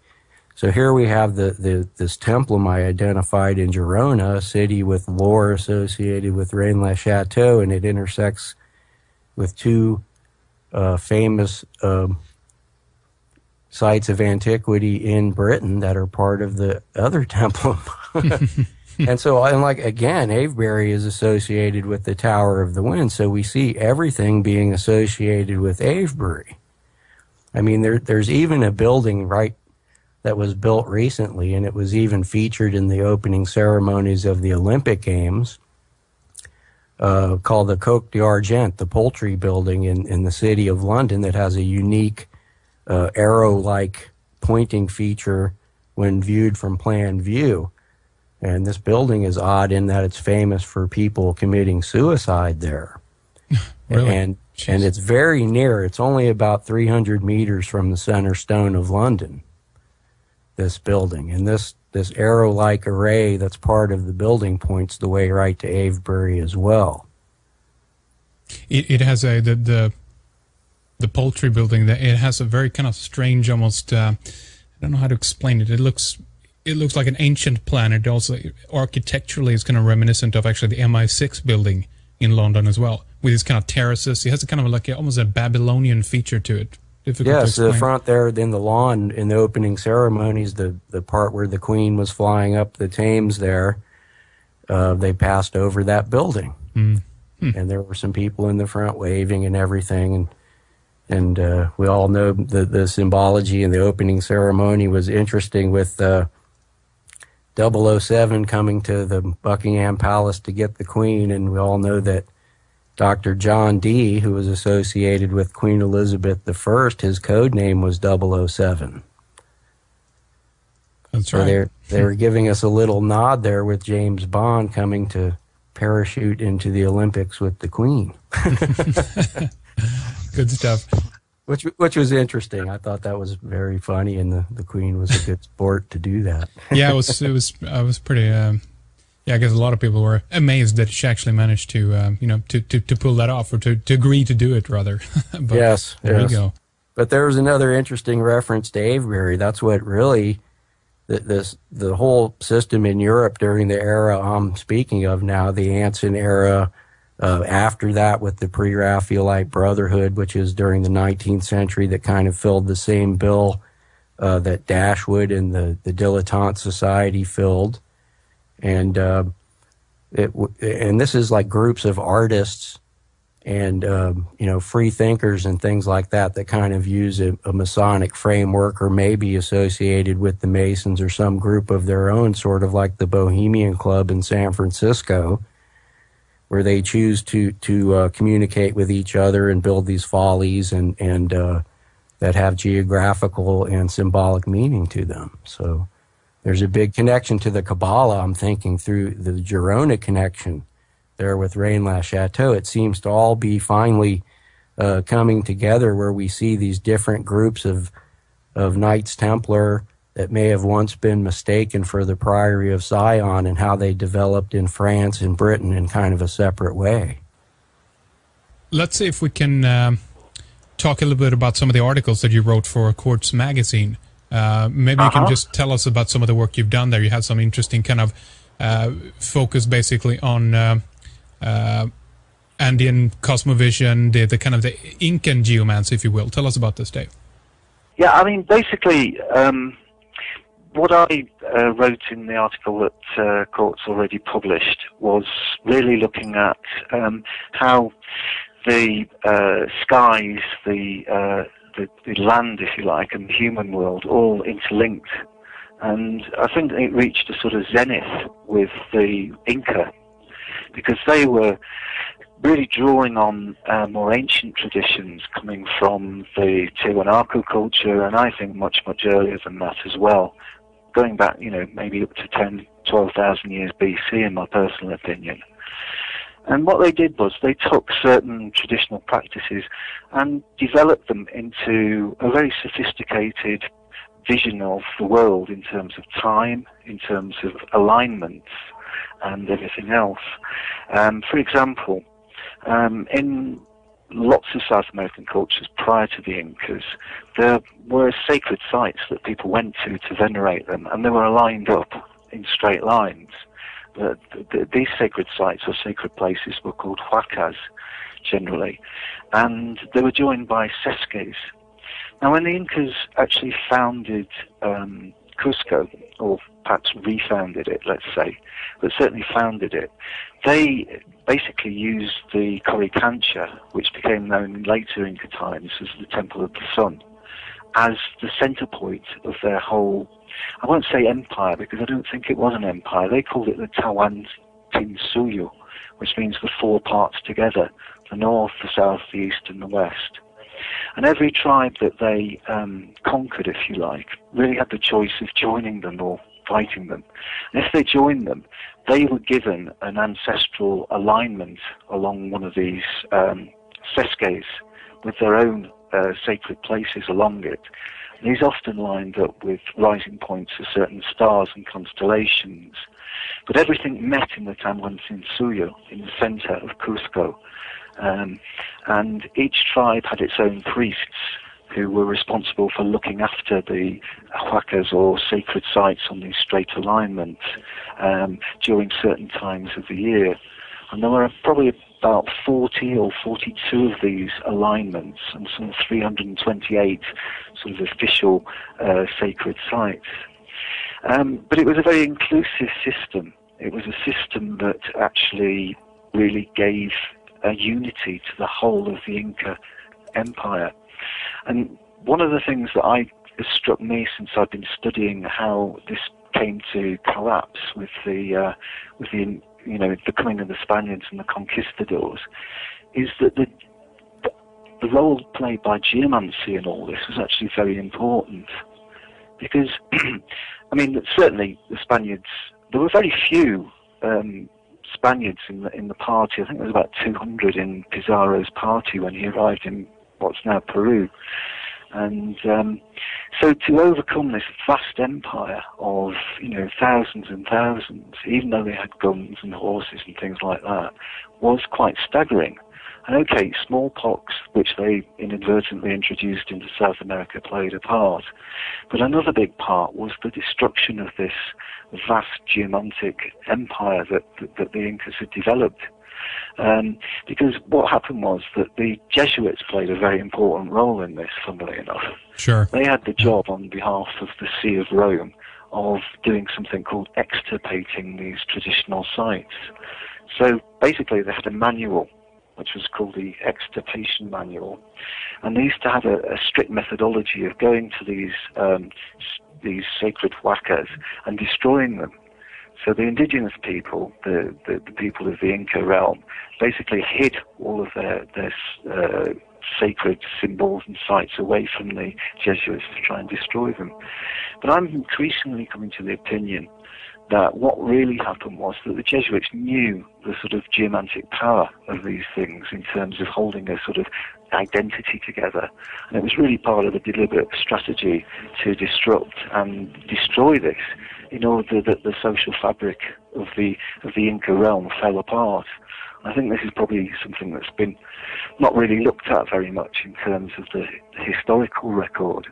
So here we have the, the this templum I identified in Girona, a city with lore associated with Rennes-le-Chateau, and it intersects with two uh, famous um, sites of antiquity in Britain that are part of the other templum. and so, and like again, Avebury is associated with the Tower of the Wind, so we see everything being associated with Avebury. I mean, there, there's even a building right that was built recently, and it was even featured in the opening ceremonies of the Olympic Games, uh, called the Coq d'Argent, the poultry building in, in the city of London that has a unique uh, arrow like pointing feature when viewed from plan view. And this building is odd in that it's famous for people committing suicide there. really? And and it's very near. It's only about 300 meters from the center stone of London. This building and this this arrow-like array that's part of the building points the way right to Avebury as well. It, it has a the, the the poultry building that it has a very kind of strange, almost uh, I don't know how to explain it. It looks it looks like an ancient planet. Also, architecturally, is kind of reminiscent of actually the MI6 building in London as well, with these kind of terraces. It has a kind of like a, almost a Babylonian feature to it. Difficult yes, the front there then the lawn in the opening ceremonies, the the part where the Queen was flying up the Thames there, uh, they passed over that building, mm. and there were some people in the front waving and everything, and and uh, we all know the the symbology in the opening ceremony was interesting with. Uh, 007 coming to the Buckingham Palace to get the Queen, and we all know that Dr. John Dee, who was associated with Queen Elizabeth I, his code name was 007. That's so right. They're, they were giving us a little nod there with James Bond coming to parachute into the Olympics with the Queen. Good stuff which which was interesting. I thought that was very funny, and the, the Queen was a good sport to do that. yeah, it was it was I was pretty. Um, yeah, I guess a lot of people were amazed that she actually managed to um, you know to, to, to pull that off or to, to agree to do it rather. but yes, there yes. you go. But there was another interesting reference to Avebury. That's what really the, this the whole system in Europe during the era I'm speaking of now, the Anson era uh, after that, with the pre Raphaelite Brotherhood, which is during the 19th century, that kind of filled the same bill uh, that Dashwood and the, the Dilettante Society filled. And, uh, it, and this is like groups of artists and um, you know free thinkers and things like that that kind of use a, a, Masonic framework or maybe associated with the Masons or some group of their own, sort of like the Bohemian Club in San Francisco where they choose to to uh, communicate with each other and build these follies and and uh, that have geographical and symbolic meaning to them. So there's a big connection to the Kabbalah. I'm thinking through the Girona connection there with Rennes-le-Château. It seems to all be finally uh, coming together where we see these different groups of of Knights Templar that may have once been mistaken for the Priory of Sion and how they developed in France and Britain in kind of a separate way. Let's see if we can uh, talk a little bit about some of the articles that you wrote for Quartz Magazine. Uh, maybe uh-huh. you can uh-huh. just tell us about some of the work you've done there. You had some interesting kind of uh, focus basically on uh, uh, Andean cosmovision, the, the kind of the Incan geomancy, if you will. Tell us about this, Dave. Yeah, I mean, basically, um, what I uh, wrote in the article that uh, Quartz already published was really looking at um, how the uh, skies, the, uh, the, the land, if you like, and the human world all interlinked. And I think it reached a sort of zenith with the Inca because they were really drawing on uh, more ancient traditions coming from the Tiwanaku culture, and I think much, much earlier than that as well going back, you know, maybe up to 10, 12,000 years BC, in my personal opinion. And what they did was they took certain traditional practices and developed them into a very sophisticated vision of the world in terms of time, in terms of alignments, and everything else. Um, for example, um, in lots of South American cultures prior to the Incas, there were sacred sites that people went to to venerate them, and they were lined up in straight lines. The, the, these sacred sites or sacred places were called huacas, generally, and they were joined by ceques. Now, when the Incas actually founded um, Cusco, or perhaps refounded it, let's say, but certainly founded it, they basically used the Coricancha, which became known later in times as the Temple of the Sun, as the center point of their whole, I won't say empire because I don't think it was an empire. They called it the Tawan Tinsuyu, which means the four parts together the north, the south, the east, and the west. And every tribe that they um, conquered, if you like, really had the choice of joining them or fighting them. And if they joined them, they were given an ancestral alignment along one of these um, with their own uh, sacred places along it. And these often lined up with rising points of certain stars and constellations. But everything met in the Tahuantinsuyo, in the center of Cusco. Um, and each tribe had its own priests who were responsible for looking after the huacas or sacred sites on these straight alignments um, during certain times of the year. And there were probably about 40 or 42 of these alignments and some 328 sort of official uh, sacred sites. Um, but it was a very inclusive system. It was a system that actually really gave a unity to the whole of the Inca Empire. And one of the things that I has struck me since I've been studying how this came to collapse with the uh, with the you know the coming of the Spaniards and the conquistadors is that the the role played by geomancy in all this was actually very important because I mean certainly the Spaniards there were very few um, Spaniards in the in the party I think there was about 200 in Pizarro's party when he arrived in what's now Peru. And um, so to overcome this vast empire of, you know, thousands and thousands, even though they had guns and horses and things like that, was quite staggering. And okay, smallpox, which they inadvertently introduced into South America, played a part. But another big part was the destruction of this vast geomantic empire that, that, that the Incas had developed um, because what happened was that the Jesuits played a very important role in this, funnily enough. Sure. They had the job on behalf of the See of Rome of doing something called extirpating these traditional sites. So basically, they had a manual which was called the Extirpation Manual, and they used to have a, a strict methodology of going to these um, these sacred huacas and destroying them. So the indigenous people, the, the, the, people of the Inca realm, basically hid all of their, their uh, sacred symbols and sites away from the Jesuits to try and destroy them. But I'm increasingly coming to the opinion that what really happened was that the Jesuits knew the sort of geomantic power of these things in terms of holding a sort of identity together. And it was really part of a deliberate strategy to disrupt and destroy this in order that the social fabric of the of the Inca realm fell apart. I think this is probably something that's been not really looked at very much in terms of the, the historical record,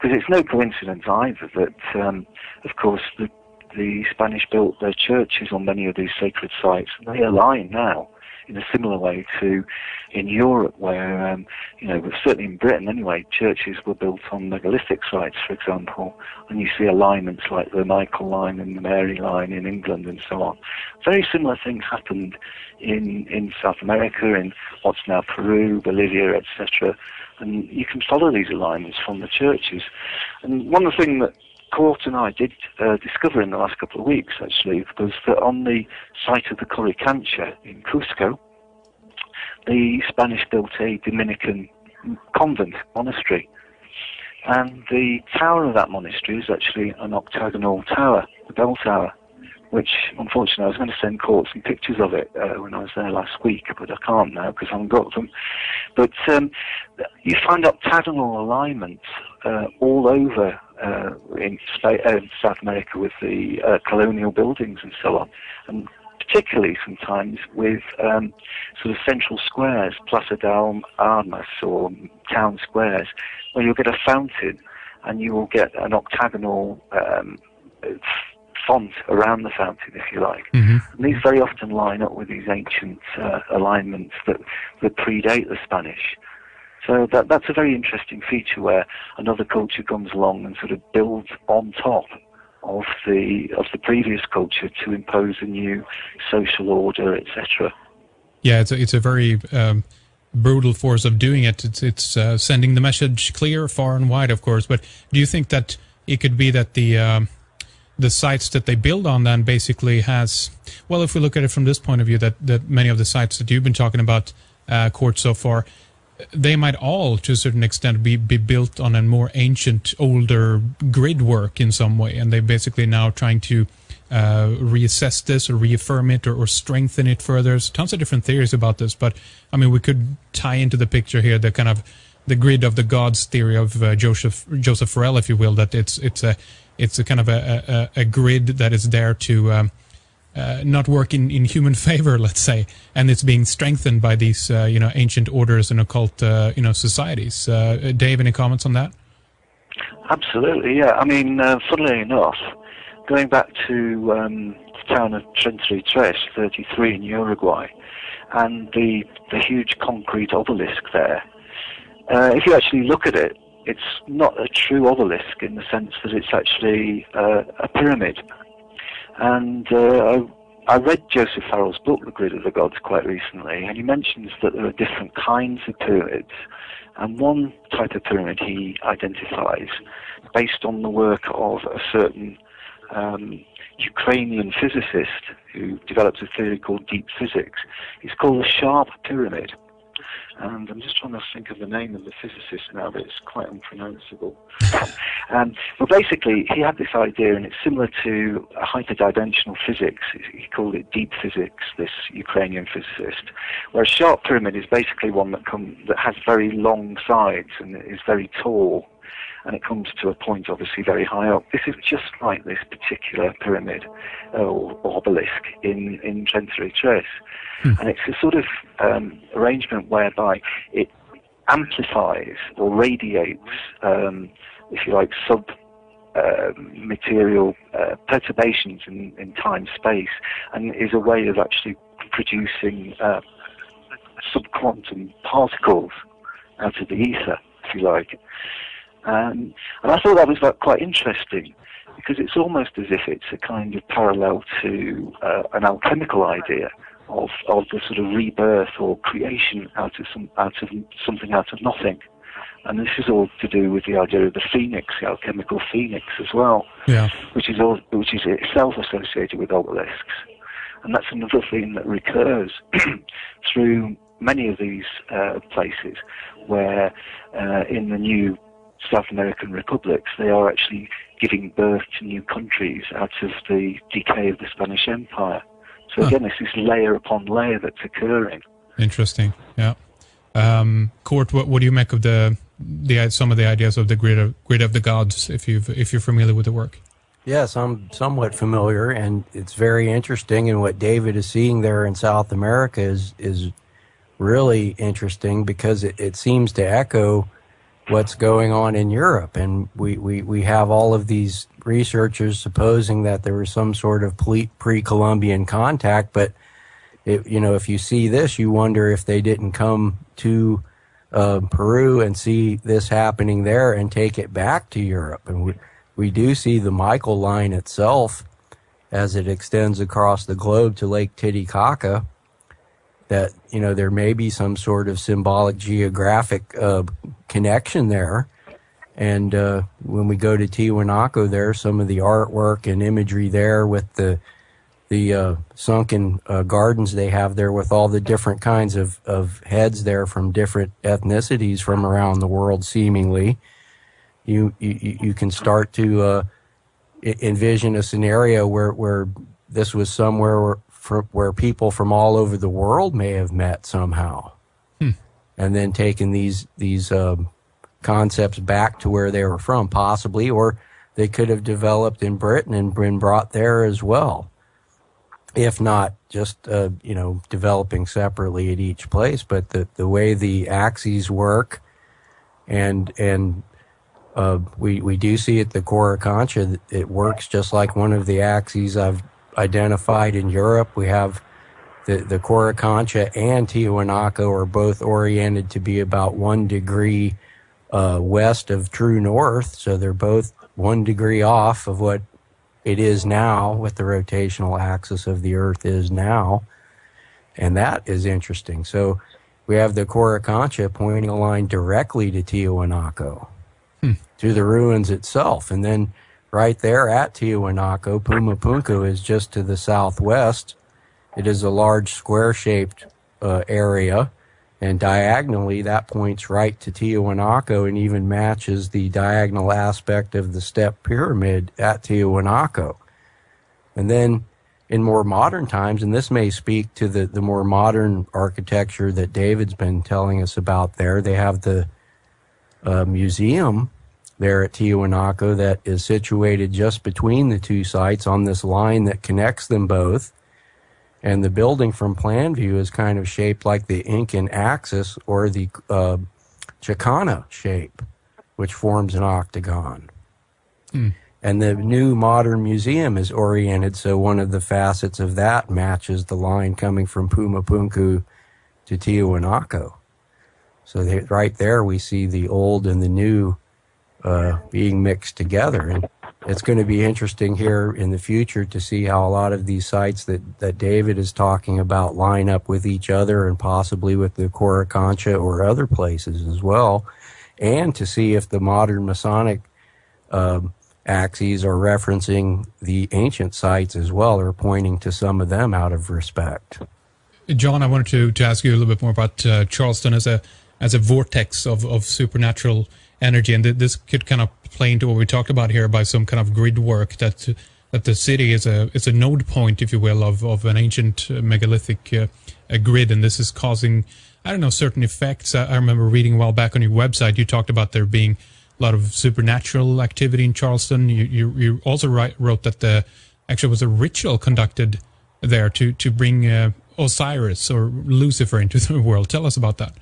because it's no coincidence either that, um, of course, the the Spanish built their churches on many of these sacred sites, and they align now in a similar way to in Europe, where, um, you know, certainly in Britain anyway, churches were built on megalithic sites, for example, and you see alignments like the Michael line and the Mary line in England and so on. Very similar things happened in, in South America, in what's now Peru, Bolivia, etc. And you can follow these alignments from the churches. And one of the things that Cort and I did uh, discover in the last couple of weeks, actually, was that on the site of the Coricancha in Cusco, the Spanish built a Dominican convent monastery. And the tower of that monastery is actually an octagonal tower, a bell tower, which unfortunately I was going to send Cort some pictures of it uh, when I was there last week, but I can't now because I haven't got them. But um, you find octagonal alignments uh, all over uh, in uh, South America with the uh, colonial buildings and so on, and particularly sometimes with um, sort of central squares, Plaza de Armas or town squares, where you'll get a fountain and you will get an octagonal um, font around the fountain, if you like. Mm-hmm. And these very often line up with these ancient uh, alignments that, that predate the Spanish. So that that's a very interesting feature where another culture comes along and sort of builds on top of the of the previous culture to impose a new social order, etc. Yeah, it's a, it's a very um, brutal force of doing it. It's it's uh, sending the message clear, far and wide, of course. But do you think that it could be that the um, the sites that they build on then basically has well, if we look at it from this point of view, that that many of the sites that you've been talking about, uh, Cort so far, they might all, to a certain extent, be, be built on a more ancient, older grid work in some way, and they're basically now trying to uh, reassess this or reaffirm it or, or, strengthen it further. There's tons of different theories about this, but I mean, we could tie into the picture here the kind of the grid of the gods theory of uh, Joseph Joseph Farrell, if you will. That it's it's a it's a kind of a, a, a grid that is there to um, uh, not work in, in human favor, let's say, and it's being strengthened by these uh, you know ancient orders and occult uh, you know societies. Uh, Dave, any comments on that? Absolutely, yeah. I mean, uh, funnily enough, going back to um, the town of Tres, 33 in Uruguay, and the the huge concrete obelisk there. Uh, if you actually look at it, it's not a true obelisk in the sense that it's actually a pyramid and uh, I, I read Joseph Farrell's book, The Grid of the Gods, quite recently, and he mentions that there are different kinds of pyramids. And one type of pyramid he identifies based on the work of a certain um, Ukrainian physicist who developed a theory called deep physics. It's called the Sharp Pyramid and I'm just trying to think of the name of the physicist now, but it's quite unpronounceable. um, but basically, he had this idea, and it's similar to hyperdimensional physics. He called it deep physics. This Ukrainian physicist, where a sharp pyramid is basically one that come that has very long sides and is very tall and it comes to a point obviously very high up. This is just like this particular pyramid uh, or obelisk in, in Century Tres. Hmm. And it's a sort of um, arrangement whereby it amplifies or radiates, um, if you like, sub uh, material uh, perturbations in, in time space and is a way of actually producing uh, subquantum particles out of the ether, if you like. Um, and I thought that was like, quite interesting because it's almost as if it's a kind of parallel to uh, an alchemical idea of, of the sort of rebirth or creation out of some out of something out of nothing. And this is all to do with the idea of the phoenix, the alchemical phoenix as well, yeah. which is all, which is itself associated with obelisks. And that's another theme that recurs through many of these uh, places where uh, in the new South American republics, they are actually giving birth to new countries out of the decay of the Spanish Empire. So again, it's this layer upon layer that's occurring. Interesting. Yeah. Um, Cort, what, what do you make of the the some of the ideas of the grid of grid of the gods? If you if you're familiar with the work. Yes, I'm somewhat familiar, and it's very interesting. And what David is seeing there in South America is is really interesting because it, it seems to echo what's going on in Europe. And we, we, we have all of these researchers supposing that there was some sort of pre Columbian contact. But, it, you know, if you see this, you wonder if they didn't come to uh, Peru and see this happening there and take it back to Europe. And we, we do see the Michael line itself as it extends across the globe to Lake Titicaca that you know there may be some sort of symbolic geographic uh, connection there. And uh, when we go to Tiwanaku, there some of the artwork and imagery there with the the uh, sunken uh, gardens they have there with all the different kinds of, of heads there from different ethnicities from around the world, seemingly. You you, you can start to uh, envision a scenario where, where this was somewhere where, for, where people from all over the world may have met somehow, hmm. and then taken these these um, concepts back to where they were from, possibly, or they could have developed in Britain and been brought there as well, if not just uh, you know developing separately at each place. But the the way the axes work, and and uh, we we do see at the Coricancha, it works just like one of the axes I've identified in Europe. We have the, the Coricancha and Tiwanaku are both oriented to be about one degree uh, west of true north. So they're both one degree off of what it is now, what the rotational axis of the Earth is now. And that is interesting. So we have the Coricancha pointing a line directly to Tiwanaku, hmm. to the ruins itself. And then right there at Tiwanaku. Pumapunku is just to the southwest. It is a large square shaped uh, area, and diagonally that points right to Tiwanaku and even matches the diagonal aspect of the step pyramid at Tiwanaku. And then in more modern times, and this may speak to the, the more modern architecture that David's been telling us about there, they have the uh, museum there at Tiwanaku that is situated just between the two sites on this line that connects them both. And the building from plan view is kind of shaped like the Incan axis or the uh, Chakana shape, which forms an octagon. Mm. And the new modern museum is oriented so one of the facets of that matches the line coming from Pumapunku to Tiwanaku. So they, right there, we see the old and the new uh, being mixed together. And it's going to be interesting here in the future to see how a lot of these sites that, that David is talking about line up with each other and possibly with the Coricancha or other places as well. And to see if the modern Masonic um, axes are referencing the ancient sites as well or pointing to some of them out of respect. John, I wanted to, to ask you a little bit more about uh, Charleston as a as a vortex of, of supernatural energy, and th- this could kind of play into what we talked about here by some kind of grid work that that the city is a is a node point, if you will, of, of an ancient uh, megalithic uh, grid, and this is causing I don't know certain effects. I, I remember reading a while back on your website, you talked about there being a lot of supernatural activity in Charleston. You you, you also write, wrote that the actually was a ritual conducted there to to bring uh, Osiris or Lucifer into the world. Tell us about that.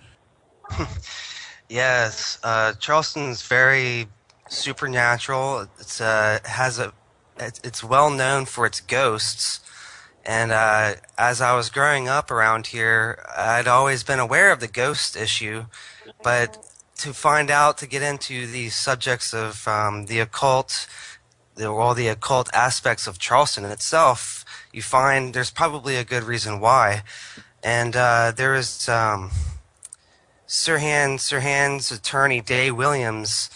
yes, uh, Charleston's very supernatural. It's uh, has a it's, well known for its ghosts. And uh, as I was growing up around here, I'd always been aware of the ghost issue, but to find out to get into these subjects of um, the occult, the, all the occult aspects of Charleston in itself, you find there's probably a good reason why. And uh, there is um, Sirhan Sirhan's attorney Day Williams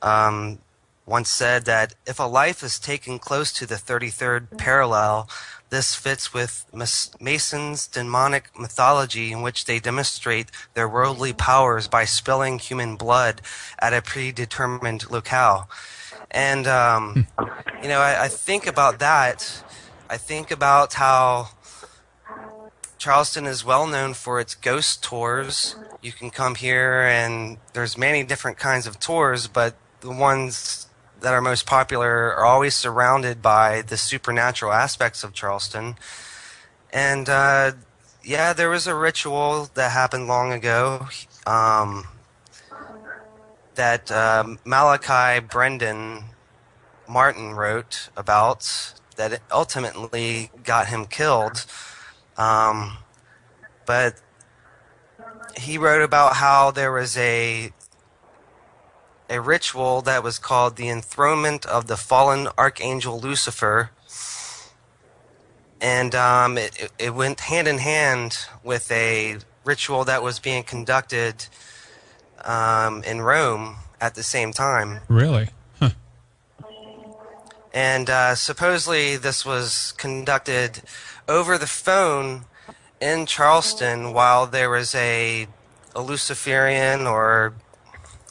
um, once said that if a life is taken close to the 33rd parallel, this fits with Masons' demonic mythology, in which they demonstrate their worldly powers by spilling human blood at a predetermined locale. And, um, you know, I, I think about that. I think about how Charleston is well known for its ghost tours. You can come here, and there's many different kinds of tours, but the ones that are most popular are always surrounded by the supernatural aspects of Charleston. And uh, yeah, there was a ritual that happened long ago um, that uh, Malachi Brendan Martin wrote about that ultimately got him killed. Um, but he wrote about how there was a a ritual that was called the enthronement of the fallen archangel Lucifer. And um, it, it went hand in hand with a ritual that was being conducted um, in Rome at the same time. Really? Huh. And uh, supposedly this was conducted over the phone in Charleston while there was a, a Luciferian or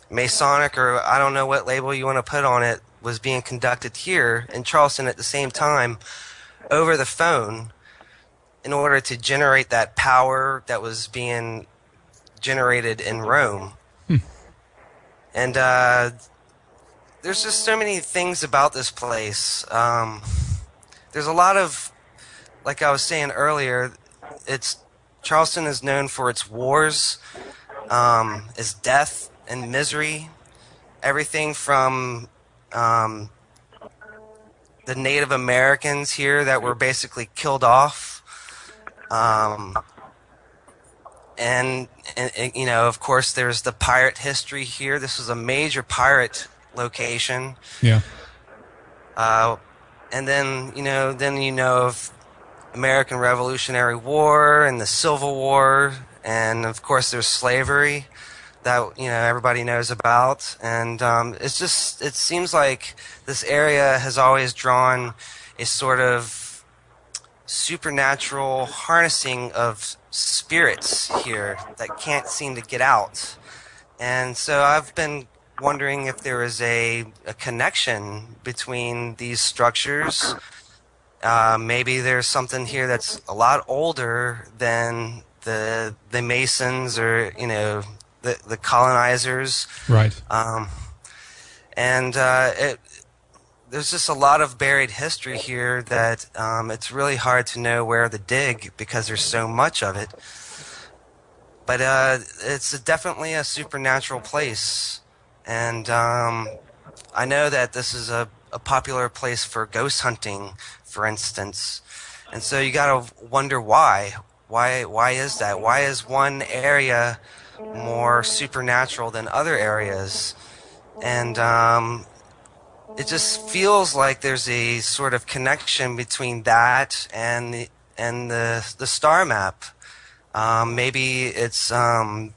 Masonic or I don't know what label you want to put on it was being conducted here in Charleston at the same time over the phone in order to generate that power that was being generated in Rome. Hmm. And uh, there's just so many things about this place. Um, there's a lot of, like I was saying earlier, it's Charleston is known for its wars, um, its death, and misery. Everything from um, the Native Americans here that were basically killed off. Um, and, and, and, you know, of course, there's the pirate history here. This was a major pirate location. Yeah. Uh, and then, you know, then you know of American Revolutionary War and the Civil War, and of course, there's slavery that you know everybody knows about, and um, it's just it seems like this area has always drawn a sort of supernatural harnessing of spirits here that can't seem to get out, and so I've been wondering if there is a, a connection between these structures Uh, maybe there's something here that's a lot older than the the Masons or you know the the colonizers. Right. Um, and uh, it, there's just a lot of buried history here that um, it's really hard to know where to dig because there's so much of it. But uh, it's definitely a supernatural place, and um, I know that this is a, a popular place for ghost hunting, for instance. And so you got to wonder why. Why? Why is that? Why is one area more supernatural than other areas? And um, it just feels like there's a sort of connection between that and the and the the star map. Um, maybe it's um,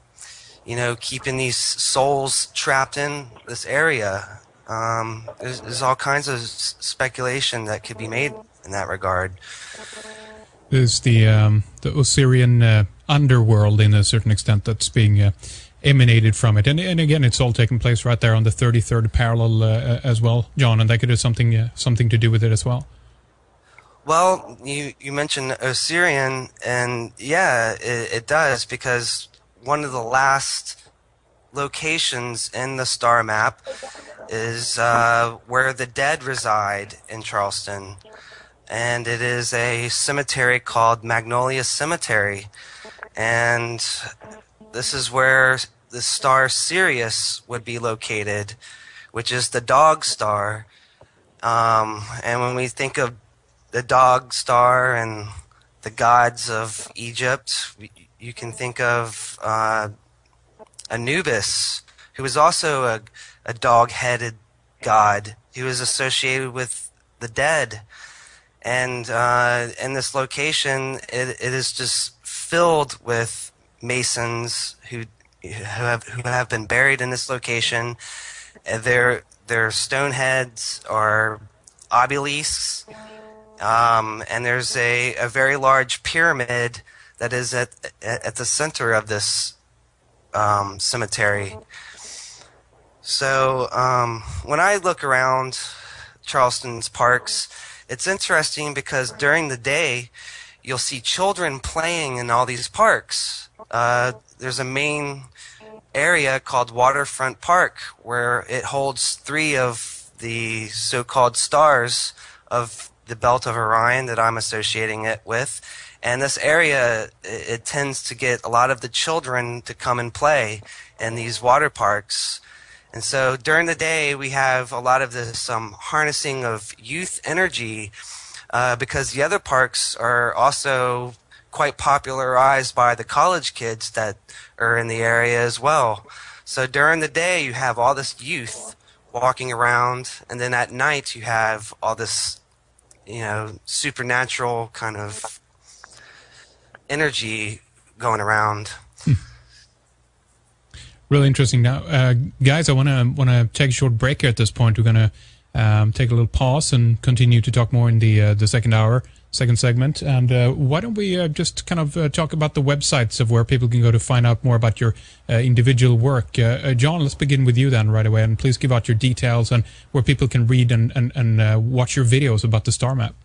you know keeping these souls trapped in this area. Um, there's, there's all kinds of s- speculation that could be made in that regard. There's the um, the Osirian uh, underworld in a certain extent that's being uh, emanated from it, and and again, it's all taking place right there on the 33rd parallel uh, as well, John, and that could have something uh, something to do with it as well. Well, you you mentioned Osirian, and yeah, it, it does because one of the last locations in the star map is uh, where the dead reside in Charleston, and it is a cemetery called Magnolia Cemetery, and this is where the star Sirius would be located, which is the dog star. Um, and when we think of the dog star and the gods of Egypt, you can think of uh, Anubis, who was also a, a dog headed god who was associated with the dead. And uh, in this location, it, it is just filled with masons who who have who have been buried in this location. Uh, Their their stone heads are obelisks, um, and there's a, a very large pyramid that is at at at the center of this um, cemetery. So um, when I look around Charleston's parks, it's interesting because during the day you'll see children playing in all these parks. Uh, there's a main area called Waterfront Park where it holds three of the so-called stars of the belt of Orion that I'm associating it with. And this area, it, it tends to get a lot of the children to come and play in these water parks. And so during the day, we have a lot of this um, harnessing of youth energy uh, because the other parks are also quite popularized by the college kids that are in the area as well. So during the day, you have all this youth walking around, and then at night, you have all this, you know, supernatural kind of energy going around. Really interesting. Now, uh, guys, I want to want to take a short break here at this point. We're going to um, take a little pause and continue to talk more in the uh, the second hour, second segment. And uh, why don't we uh, just kind of uh, talk about the websites of where people can go to find out more about your uh, individual work? John, let's begin with you then right away, and please give out your details and where people can read and and, and watch your videos about the star map.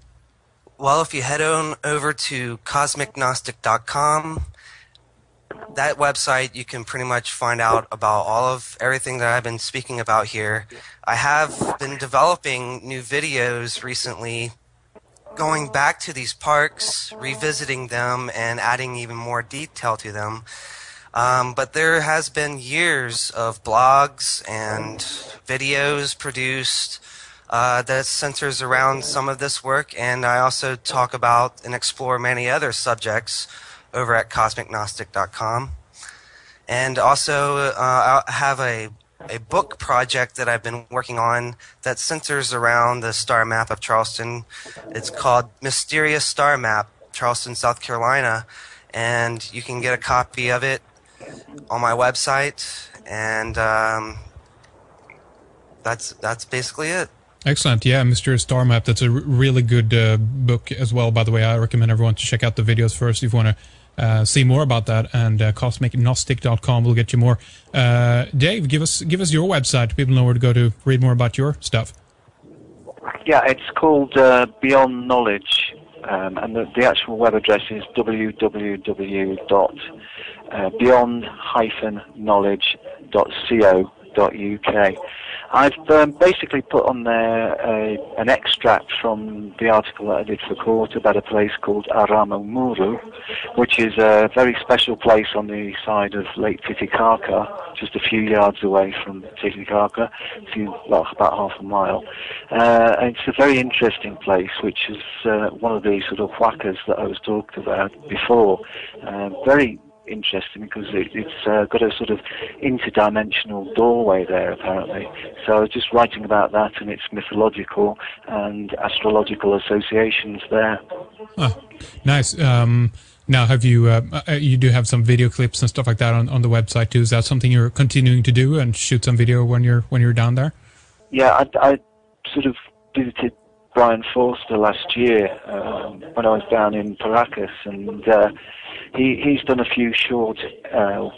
Well, if you head on over to cosmicgnostic.com, that website you can pretty much find out about all of everything that I've been speaking about here. I have been developing new videos recently going back to these parks, revisiting them, and adding even more detail to them. Um, but there has been years of blogs and videos produced uh, that centers around some of this work, and I also talk about and explore many other subjects over at cosmicgnostic.com. And also, uh, I have a a book project that I've been working on that centers around the star map of Charleston. It's called Mysterious Star Map, Charleston, South Carolina, and you can get a copy of it on my website. And um, that's that's basically it. Excellent. Yeah, Mr. Star Map. That's a really good uh, book as well. By the way, I recommend everyone to check out the videos first if you want to uh, see more about that. And uh, cosmicgnostic.com will get you more. Uh, Dave, give us give us your website. People know where to go to read more about your stuff. Yeah, it's called uh, Beyond Knowledge, um, and the, the, actual web address is www.beyond-knowledge.co.uk. I've um, basically put on there a, an extract from the article that I did for Cort about a place called Aramu Muru, which is a very special place on the side of Lake Titicaca, just a few yards away from Titicaca, a few, well, about half a mile. Uh, it's a very interesting place, which is uh, one of the sort of huacas that I was talking about before. Uh, very interesting because it, it's uh, got a sort of interdimensional doorway there apparently. So I was just writing about that and its mythological and astrological associations there. Oh, nice. Um, now, have you uh, uh, you do have some video clips and stuff like that on, on the website too? Is that something you're continuing to do and shoot some video when you're when you're down there? Yeah, I, I sort of visited Brien Foerster last year um, when I was down in Paracas, and uh, he he's done a few short uh,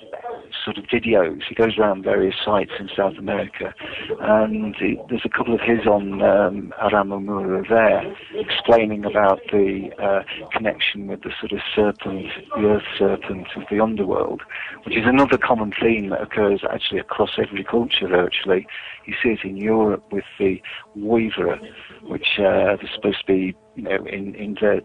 sort of videos. He goes around various sites in South America, and he, there's a couple of his on um, Aramu Muru there, explaining about the uh, connection with the sort of serpent, the earth serpent of the underworld, which is another common theme that occurs actually across every culture virtually. You see it in Europe with the weaver, which uh, is supposed to be you know, in, in the,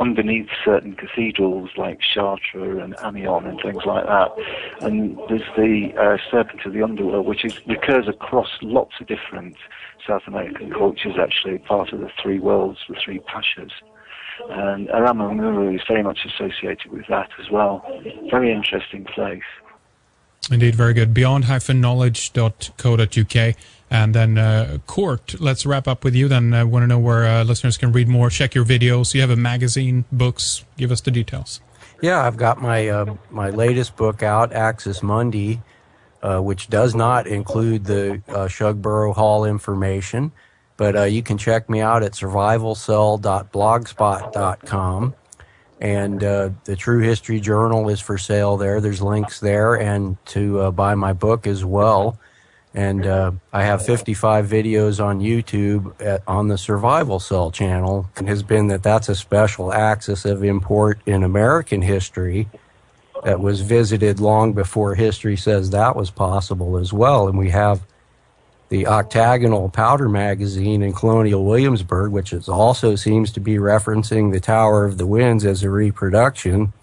underneath certain cathedrals like Chartres and Amiens and things like that. And there's the uh, Serpent of the Underworld, which is, recurs across lots of different South American cultures, actually, part of the three worlds, the three pachas. And Aramu Muru is very much associated with that as well. Very interesting place. Indeed, very good. Beyond-knowledge.co.uk. And then uh, Cort, let's wrap up with you. Then I want to know where uh, listeners can read more, check your videos. You have a magazine, books. Give us the details. Yeah, I've got my uh, my latest book out, Axis Mundi, uh, which does not include the uh, Shugborough Hall information. But uh, you can check me out at survivalcell.blogspot.com. And the True History Journal is for sale there. There's links there, and to buy my book as well and uh, I have 55 videos on YouTube at, on the Survival Cell channel. It has been that that's a special axis of import in American history that was visited long before history says that was possible as well. And we have the octagonal powder magazine in Colonial Williamsburg, which is also seems to be referencing the Tower of the Winds as a reproduction,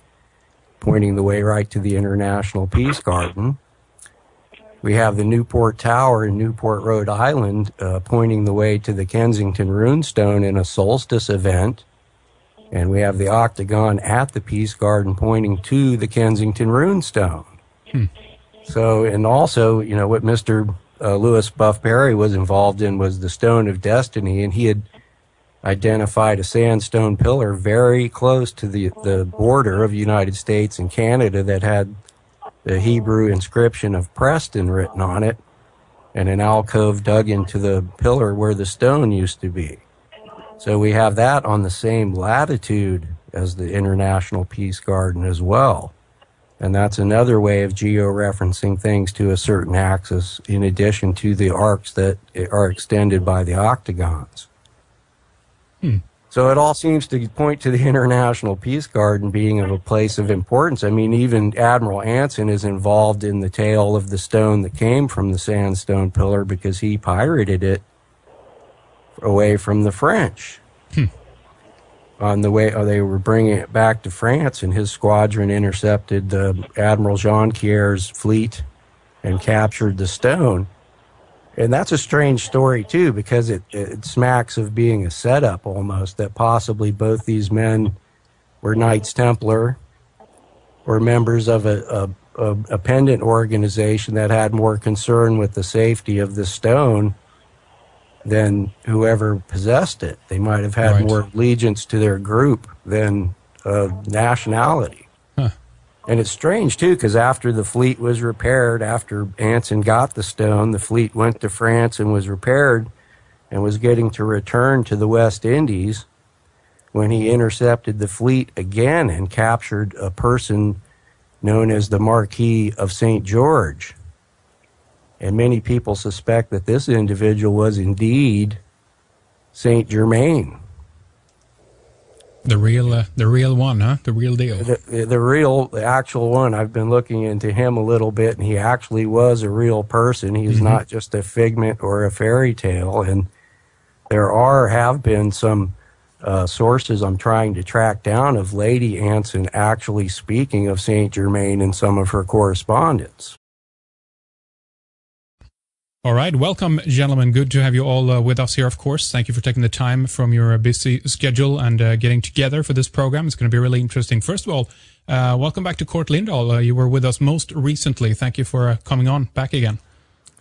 pointing the way right to the International Peace Garden. We have the Newport Tower in Newport, Rhode Island, uh, pointing the way to the Kensington Runestone in a solstice event. And we have the octagon at the Peace Garden pointing to the Kensington Runestone. Hmm. So, and also, you know, what Mr. Uh, Louis Buff Parry was involved in was the Stone of Destiny, and he had identified a sandstone pillar very close to the, the border of the United States and Canada that had the Hebrew inscription of Preston written on it, and an alcove dug into the pillar where the stone used to be. So we have that on the same latitude as the International Peace Garden as well. And that's another way of geo-referencing things to a certain axis in addition to the arcs that are extended by the octagons. Hmm. So it all seems to point to the International Peace Garden being of a place of importance. I mean, even Admiral Anson is involved in the tale of the stone that came from the sandstone pillar because he pirated it away from the French. Hmm. On the way, oh, they were bringing it back to France, and his squadron intercepted the Admiral Jean Jonquière's fleet and captured the stone. And that's a strange story too, because it, it smacks of being a setup almost that possibly both these men were Knights Templar or members of a, a, a, a pendant organization that had more concern with the safety of the stone than whoever possessed it. They might have had right. more allegiance to their group than uh, nationality. And it's strange too, because after the fleet was repaired, after Anson got the stone, the fleet went to France and was repaired and was getting to return to the West Indies when he intercepted the fleet again and captured a person known as the Marquis of St. George. And many people suspect that this individual was indeed Saint Germain. The real, uh, the real one, huh? The real deal. The, the real, the actual one. I've been looking into him a little bit, and he actually was a real person. He's Mhm. not just a figment or a fairy tale. And there are have been some uh, sources I'm trying to track down of Lady Anson actually speaking of Saint Germain in some of her correspondence. All right, welcome, gentlemen. Good to have you all uh, with us here. Of course, thank you for taking the time from your uh, busy schedule and uh, getting together for this program. It's going to be really interesting. First of all, uh, welcome back to Cort Lindahl. Uh, you were with us most recently. Thank you for uh, coming on back again.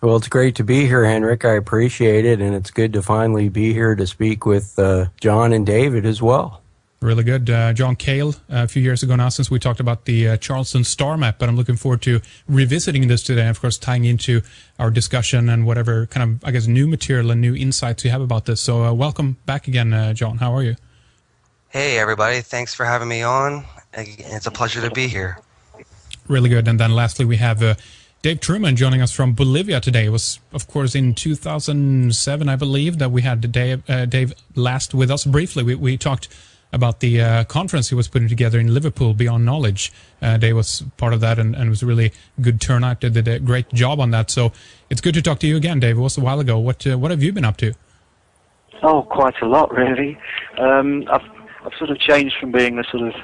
Well, it's great to be here, Henrik. I appreciate it, and it's good to finally be here to speak with John and David as well. Really good. Uh, John Cale, uh, a few years ago now, since we talked about the uh, Charleston star map, but I'm looking forward to revisiting this today, and of course, tying into our discussion and whatever kind of, I guess, new material and new insights you have about this. So, uh, welcome back again, uh, John. How are you? Hey, everybody. Thanks for having me on. It's a pleasure to be here. Really good. And then lastly, we have uh, Dave Truman joining us from Bolivia today. It was, of course, in 2007, I believe, that we had Dave, uh, Dave last with us briefly. We, we talked about the uh, conference he was putting together in Liverpool, Beyond Knowledge. Uh, Dave was part of that and, and was a really good turnout. They did a great job on that. So it's good to talk to you again, Dave. It was a while ago. What, uh, what have you been up to? Oh, quite a lot, really. Um, I've, I've sort of changed from being a sort of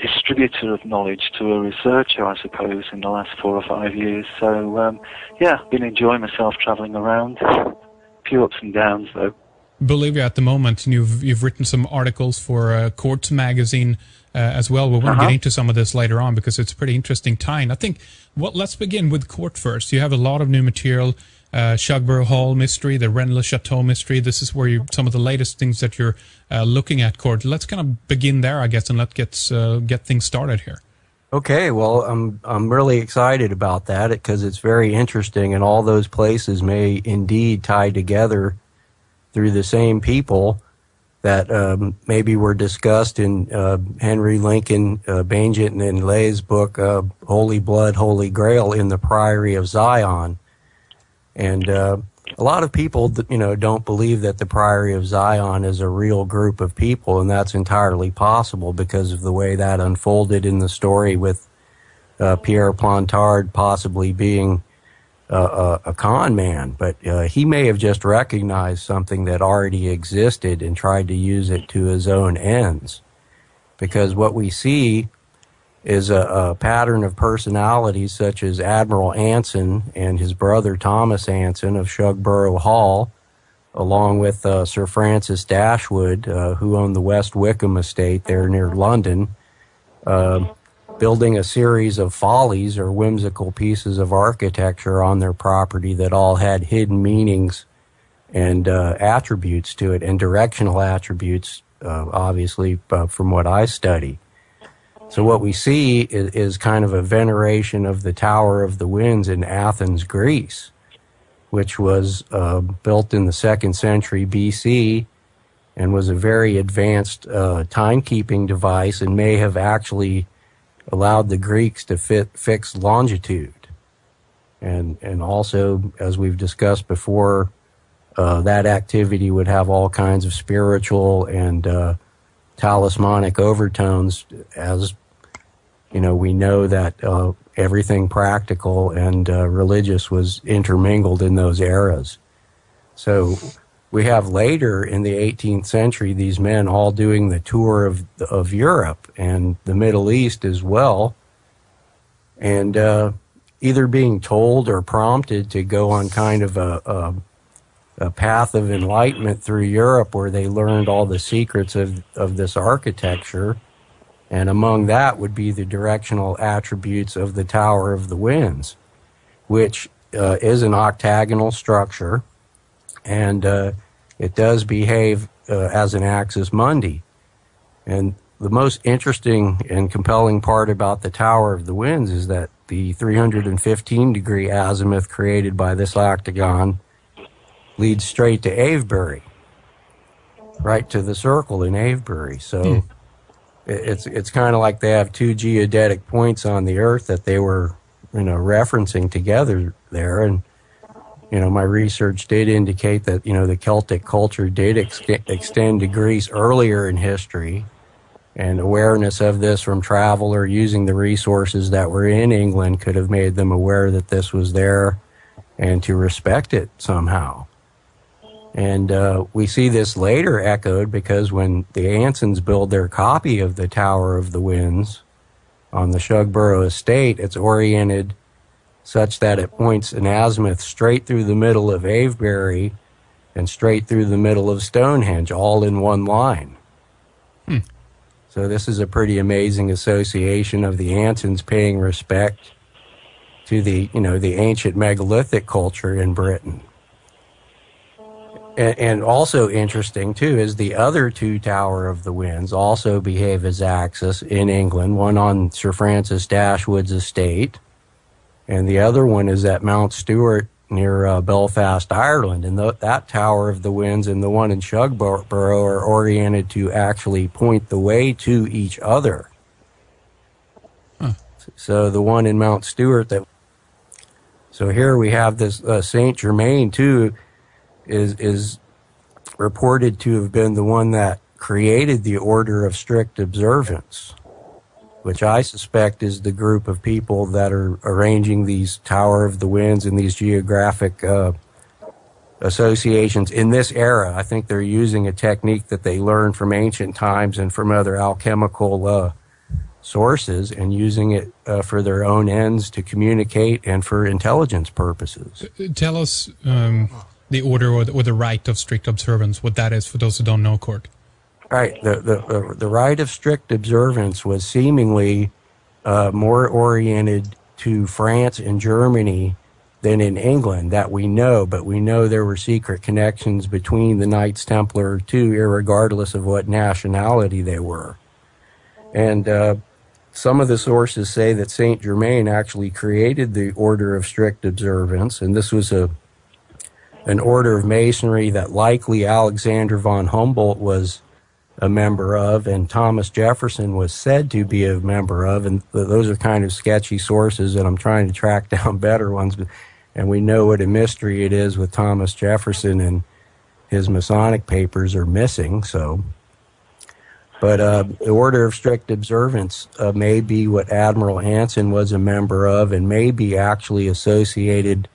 distributor of knowledge to a researcher, I suppose, in the last four or five years. So, um, yeah, been enjoying myself travelling around. A few ups and downs, though. Bolivia at the moment, and you've you've written some articles for uh, Cort's magazine uh, as well. Going to Uh-huh. get into some of this later on because it's a pretty interesting time. I think. Well, let's begin with Cort first. You have a lot of new material. Uh, Shugborough Hall mystery, the Rennes Chateau mystery. This is where you some of the latest things that you're uh, looking at. Cort. Let's kind of begin there, I guess, and let's get uh, get things started here. Okay, well, I'm I'm really excited about that because it's very interesting, and all those places may indeed tie together through the same people that um, maybe were discussed in uh, Henry Lincoln, uh, Baigent, and Leigh's book, uh, "Holy Blood, Holy Grail" in the Priory of Sion, and uh, a lot of people, you know, don't believe that the Priory of Sion is a real group of people, and that's entirely possible because of the way that unfolded in the story with uh, Pierre Plantard possibly being a, a con man. But uh, he may have just recognized something that already existed and tried to use it to his own ends. Because what we see is a, a pattern of personalities such as Admiral Anson and his brother Thomas Anson of Shugborough Hall, along with uh, Sir Francis Dashwood, uh, who owned the West Wycombe estate there near London, uh, building a series of follies or whimsical pieces of architecture on their property that all had hidden meanings and uh, attributes to it, and directional attributes, uh, obviously, uh, from what I study. So what we see is, is kind of a veneration of the Tower of the Winds in Athens, Greece, which was uh, built in the second century BC and was a very advanced uh, timekeeping device and may have actually allowed the Greeks to fit, fix longitude. And, and also, as we've discussed before, uh, that activity would have all kinds of spiritual and uh, talismanic overtones as you know we know that uh, everything practical and uh, religious was intermingled in those eras so we have later in the 18th century these men all doing the tour of of Europe and the Middle East as well and uh, either being told or prompted to go on kind of a, a a path of enlightenment through Europe where they learned all the secrets of, of this architecture. And among that would be the directional attributes of the Tower of the Winds, which uh, is an octagonal structure and uh, it does behave uh, as an axis mundi. And the most interesting and compelling part about the Tower of the Winds is that the 315 degree azimuth created by this octagon leads straight to Avebury, right to the circle in Avebury. So Hmm. it's it's kind of like they have two geodetic points on the Earth that they were you know referencing together there, and you know, my research did indicate that, you know, the Celtic culture did ex- extend to Greece earlier in history. And awareness of this from travel or using the resources that were in England could have made them aware that this was there and to respect it somehow. And uh, we see this later echoed because when the Ansons build their copy of the Tower of the Winds on the Shugborough estate, it's oriented such that it points an azimuth straight through the middle of Avebury and straight through the middle of Stonehenge, all in one line. Hmm. So this is a pretty amazing association of the Ansons paying respect to the, you know, the ancient megalithic culture in Britain. And, and also interesting too is the other two Tower of the Winds also behave as axis in England, one on Sir Francis Dashwood's estate, and the other one is at Mount Stewart near uh, Belfast, Ireland. And the, that Tower of the Winds and the one in Shugborough are oriented to actually point the way to each other. Huh. So the one in Mount Stewart that. So here we have this uh, Saint Germain too, is is reported to have been the one that created the order of strict observance which I suspect is the group of people that are arranging these Tower of the Winds and these geographic uh, associations in this era. I think they're using a technique that they learned from ancient times and from other alchemical uh, sources and using it uh, for their own ends to communicate and for intelligence purposes. Uh, tell us um, the order or the, or the of strict observance, what that is for those who don't know, Cort. Right. The, the, the rite of strict observance was seemingly uh, more oriented to France and Germany than in England that we know, but we know there were secret connections between the Knights Templar too, regardless of what nationality they were. And uh, some of the sources say that Saint Germain actually created the order of strict observance, and this was a an order of masonry that likely Alexander von Humboldt was a member of, and Thomas Jefferson was said to be a member of, and th- those are kind of sketchy sources, and I'm trying to track down better ones. And we know what a mystery it is with Thomas Jefferson, and his Masonic papers are missing. So, but uh, the Order of Strict Observance uh, may be what Admiral Anson was a member of, and may be actually associated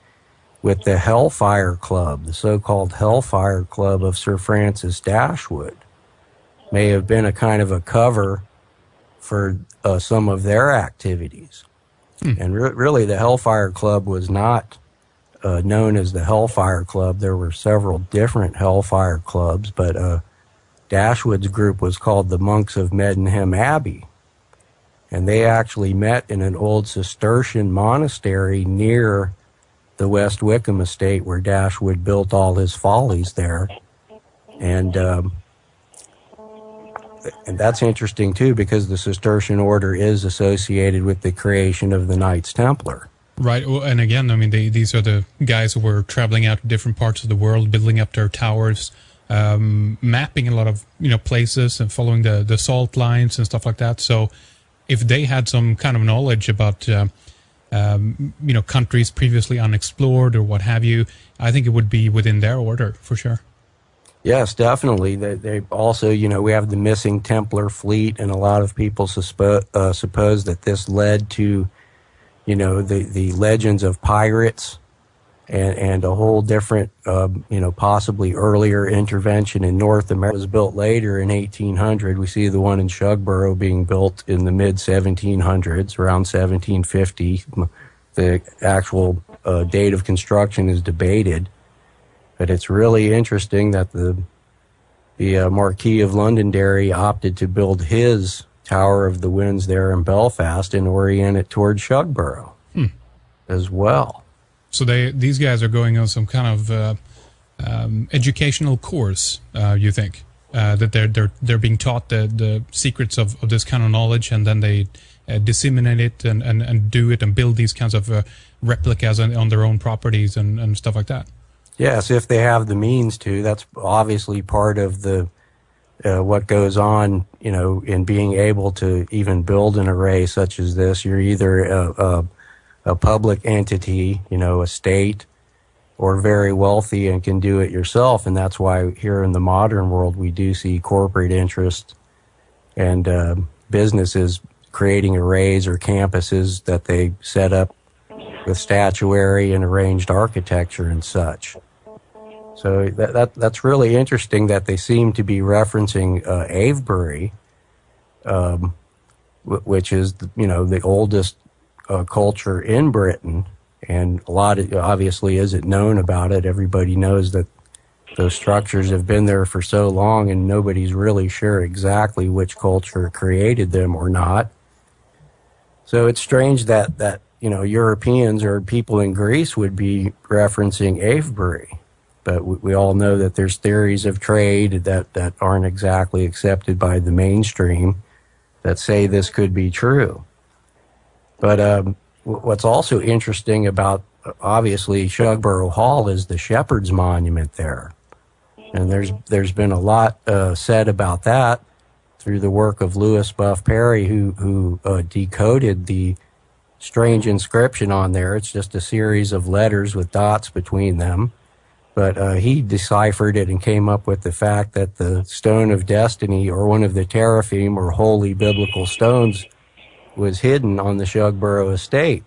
with the Hellfire Club, the so-called Hellfire Club of Sir Francis Dashwood may have been a kind of a cover for uh, some of their activities. Hmm. And re- really, the Hellfire Club was not uh, known as the Hellfire Club. There were several different Hellfire Clubs, but uh, Dashwood's group was called the Monks of Medmenham Abbey. And they actually met in an old Cistercian monastery near the West Wycombe estate where Dashwood built all his follies there. And um, and that's interesting too because the Cistercian order is associated with the creation of the Knights Templar. Right, Well, and again, I mean, they, these are the guys who were traveling out to different parts of the world, building up their towers, um, mapping a lot of you know places, and following the the salt lines and stuff like that. So, if they had some kind of knowledge about uh, um, you know countries previously unexplored or what have you, I think it would be within their order for sure. Yes, definitely. They, they also, you know, we have the missing Templar fleet, and a lot of people suspo- uh, suppose that this led to, you know, the, the legends of pirates and, and a whole different, um, you know, possibly earlier intervention in North America was built later in 1800. We see the one in Shugborough being built in the mid 1700s, around 1750. The actual uh, date of construction is debated but it's really interesting that the the uh, Marquis of Londonderry opted to build his Tower of the Winds there in Belfast and orient it towards Shugborough hmm. as well. So they these guys are going on some kind of uh, um, educational course, uh, you think? Uh, that they're they're they're being taught the the secrets of, of this kind of knowledge, and then they uh, disseminate it and, and, and do it and build these kinds of uh, replicas on, on their own properties and, and stuff like that. Yes, if they have the means to. That's obviously part of the uh, what goes on, you know, in being able to even build an array such as this. You're either a, a, a public entity, you know, a state, or very wealthy and can do it yourself. And that's why here in the modern world, we do see corporate interest and uh, businesses creating arrays or campuses that they set up with statuary and arranged architecture and such. So that, that that's really interesting that they seem to be referencing uh, Avebury, um, w- which is the, you know the oldest uh, culture in Britain, and a lot of, obviously isn't known about it. Everybody knows that those structures have been there for so long, and nobody's really sure exactly which culture created them or not. So it's strange that that you know Europeans or people in Greece would be referencing Avebury but we, we, all know that there's theories of trade that, that aren't exactly accepted by the mainstream that say this could be true. But um, what's also interesting about obviously Shugborough Hall is the Shepherd's Monument there, and there's there's been a lot uh, said about that through the work of Louis Buff Parry, who who uh, decoded the strange inscription on there. It's just a series of letters with dots between them but uh, he deciphered it and came up with the fact that the stone of destiny or one of the teraphim or holy biblical stones was hidden on the Shugborough estate.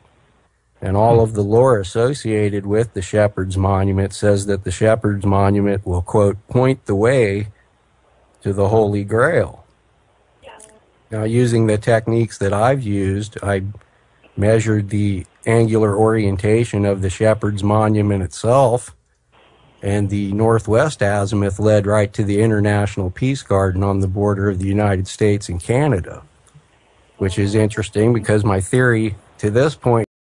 And all of the lore associated with the shepherd's monument says that the shepherd's monument will, quote, point the way to the Holy Grail. Now, using the techniques that I've used, I measured the angular orientation of the shepherd's monument itself and the northwest azimuth led right to the International Peace Garden on the border of the United States and Canada, which is interesting because my theory to this point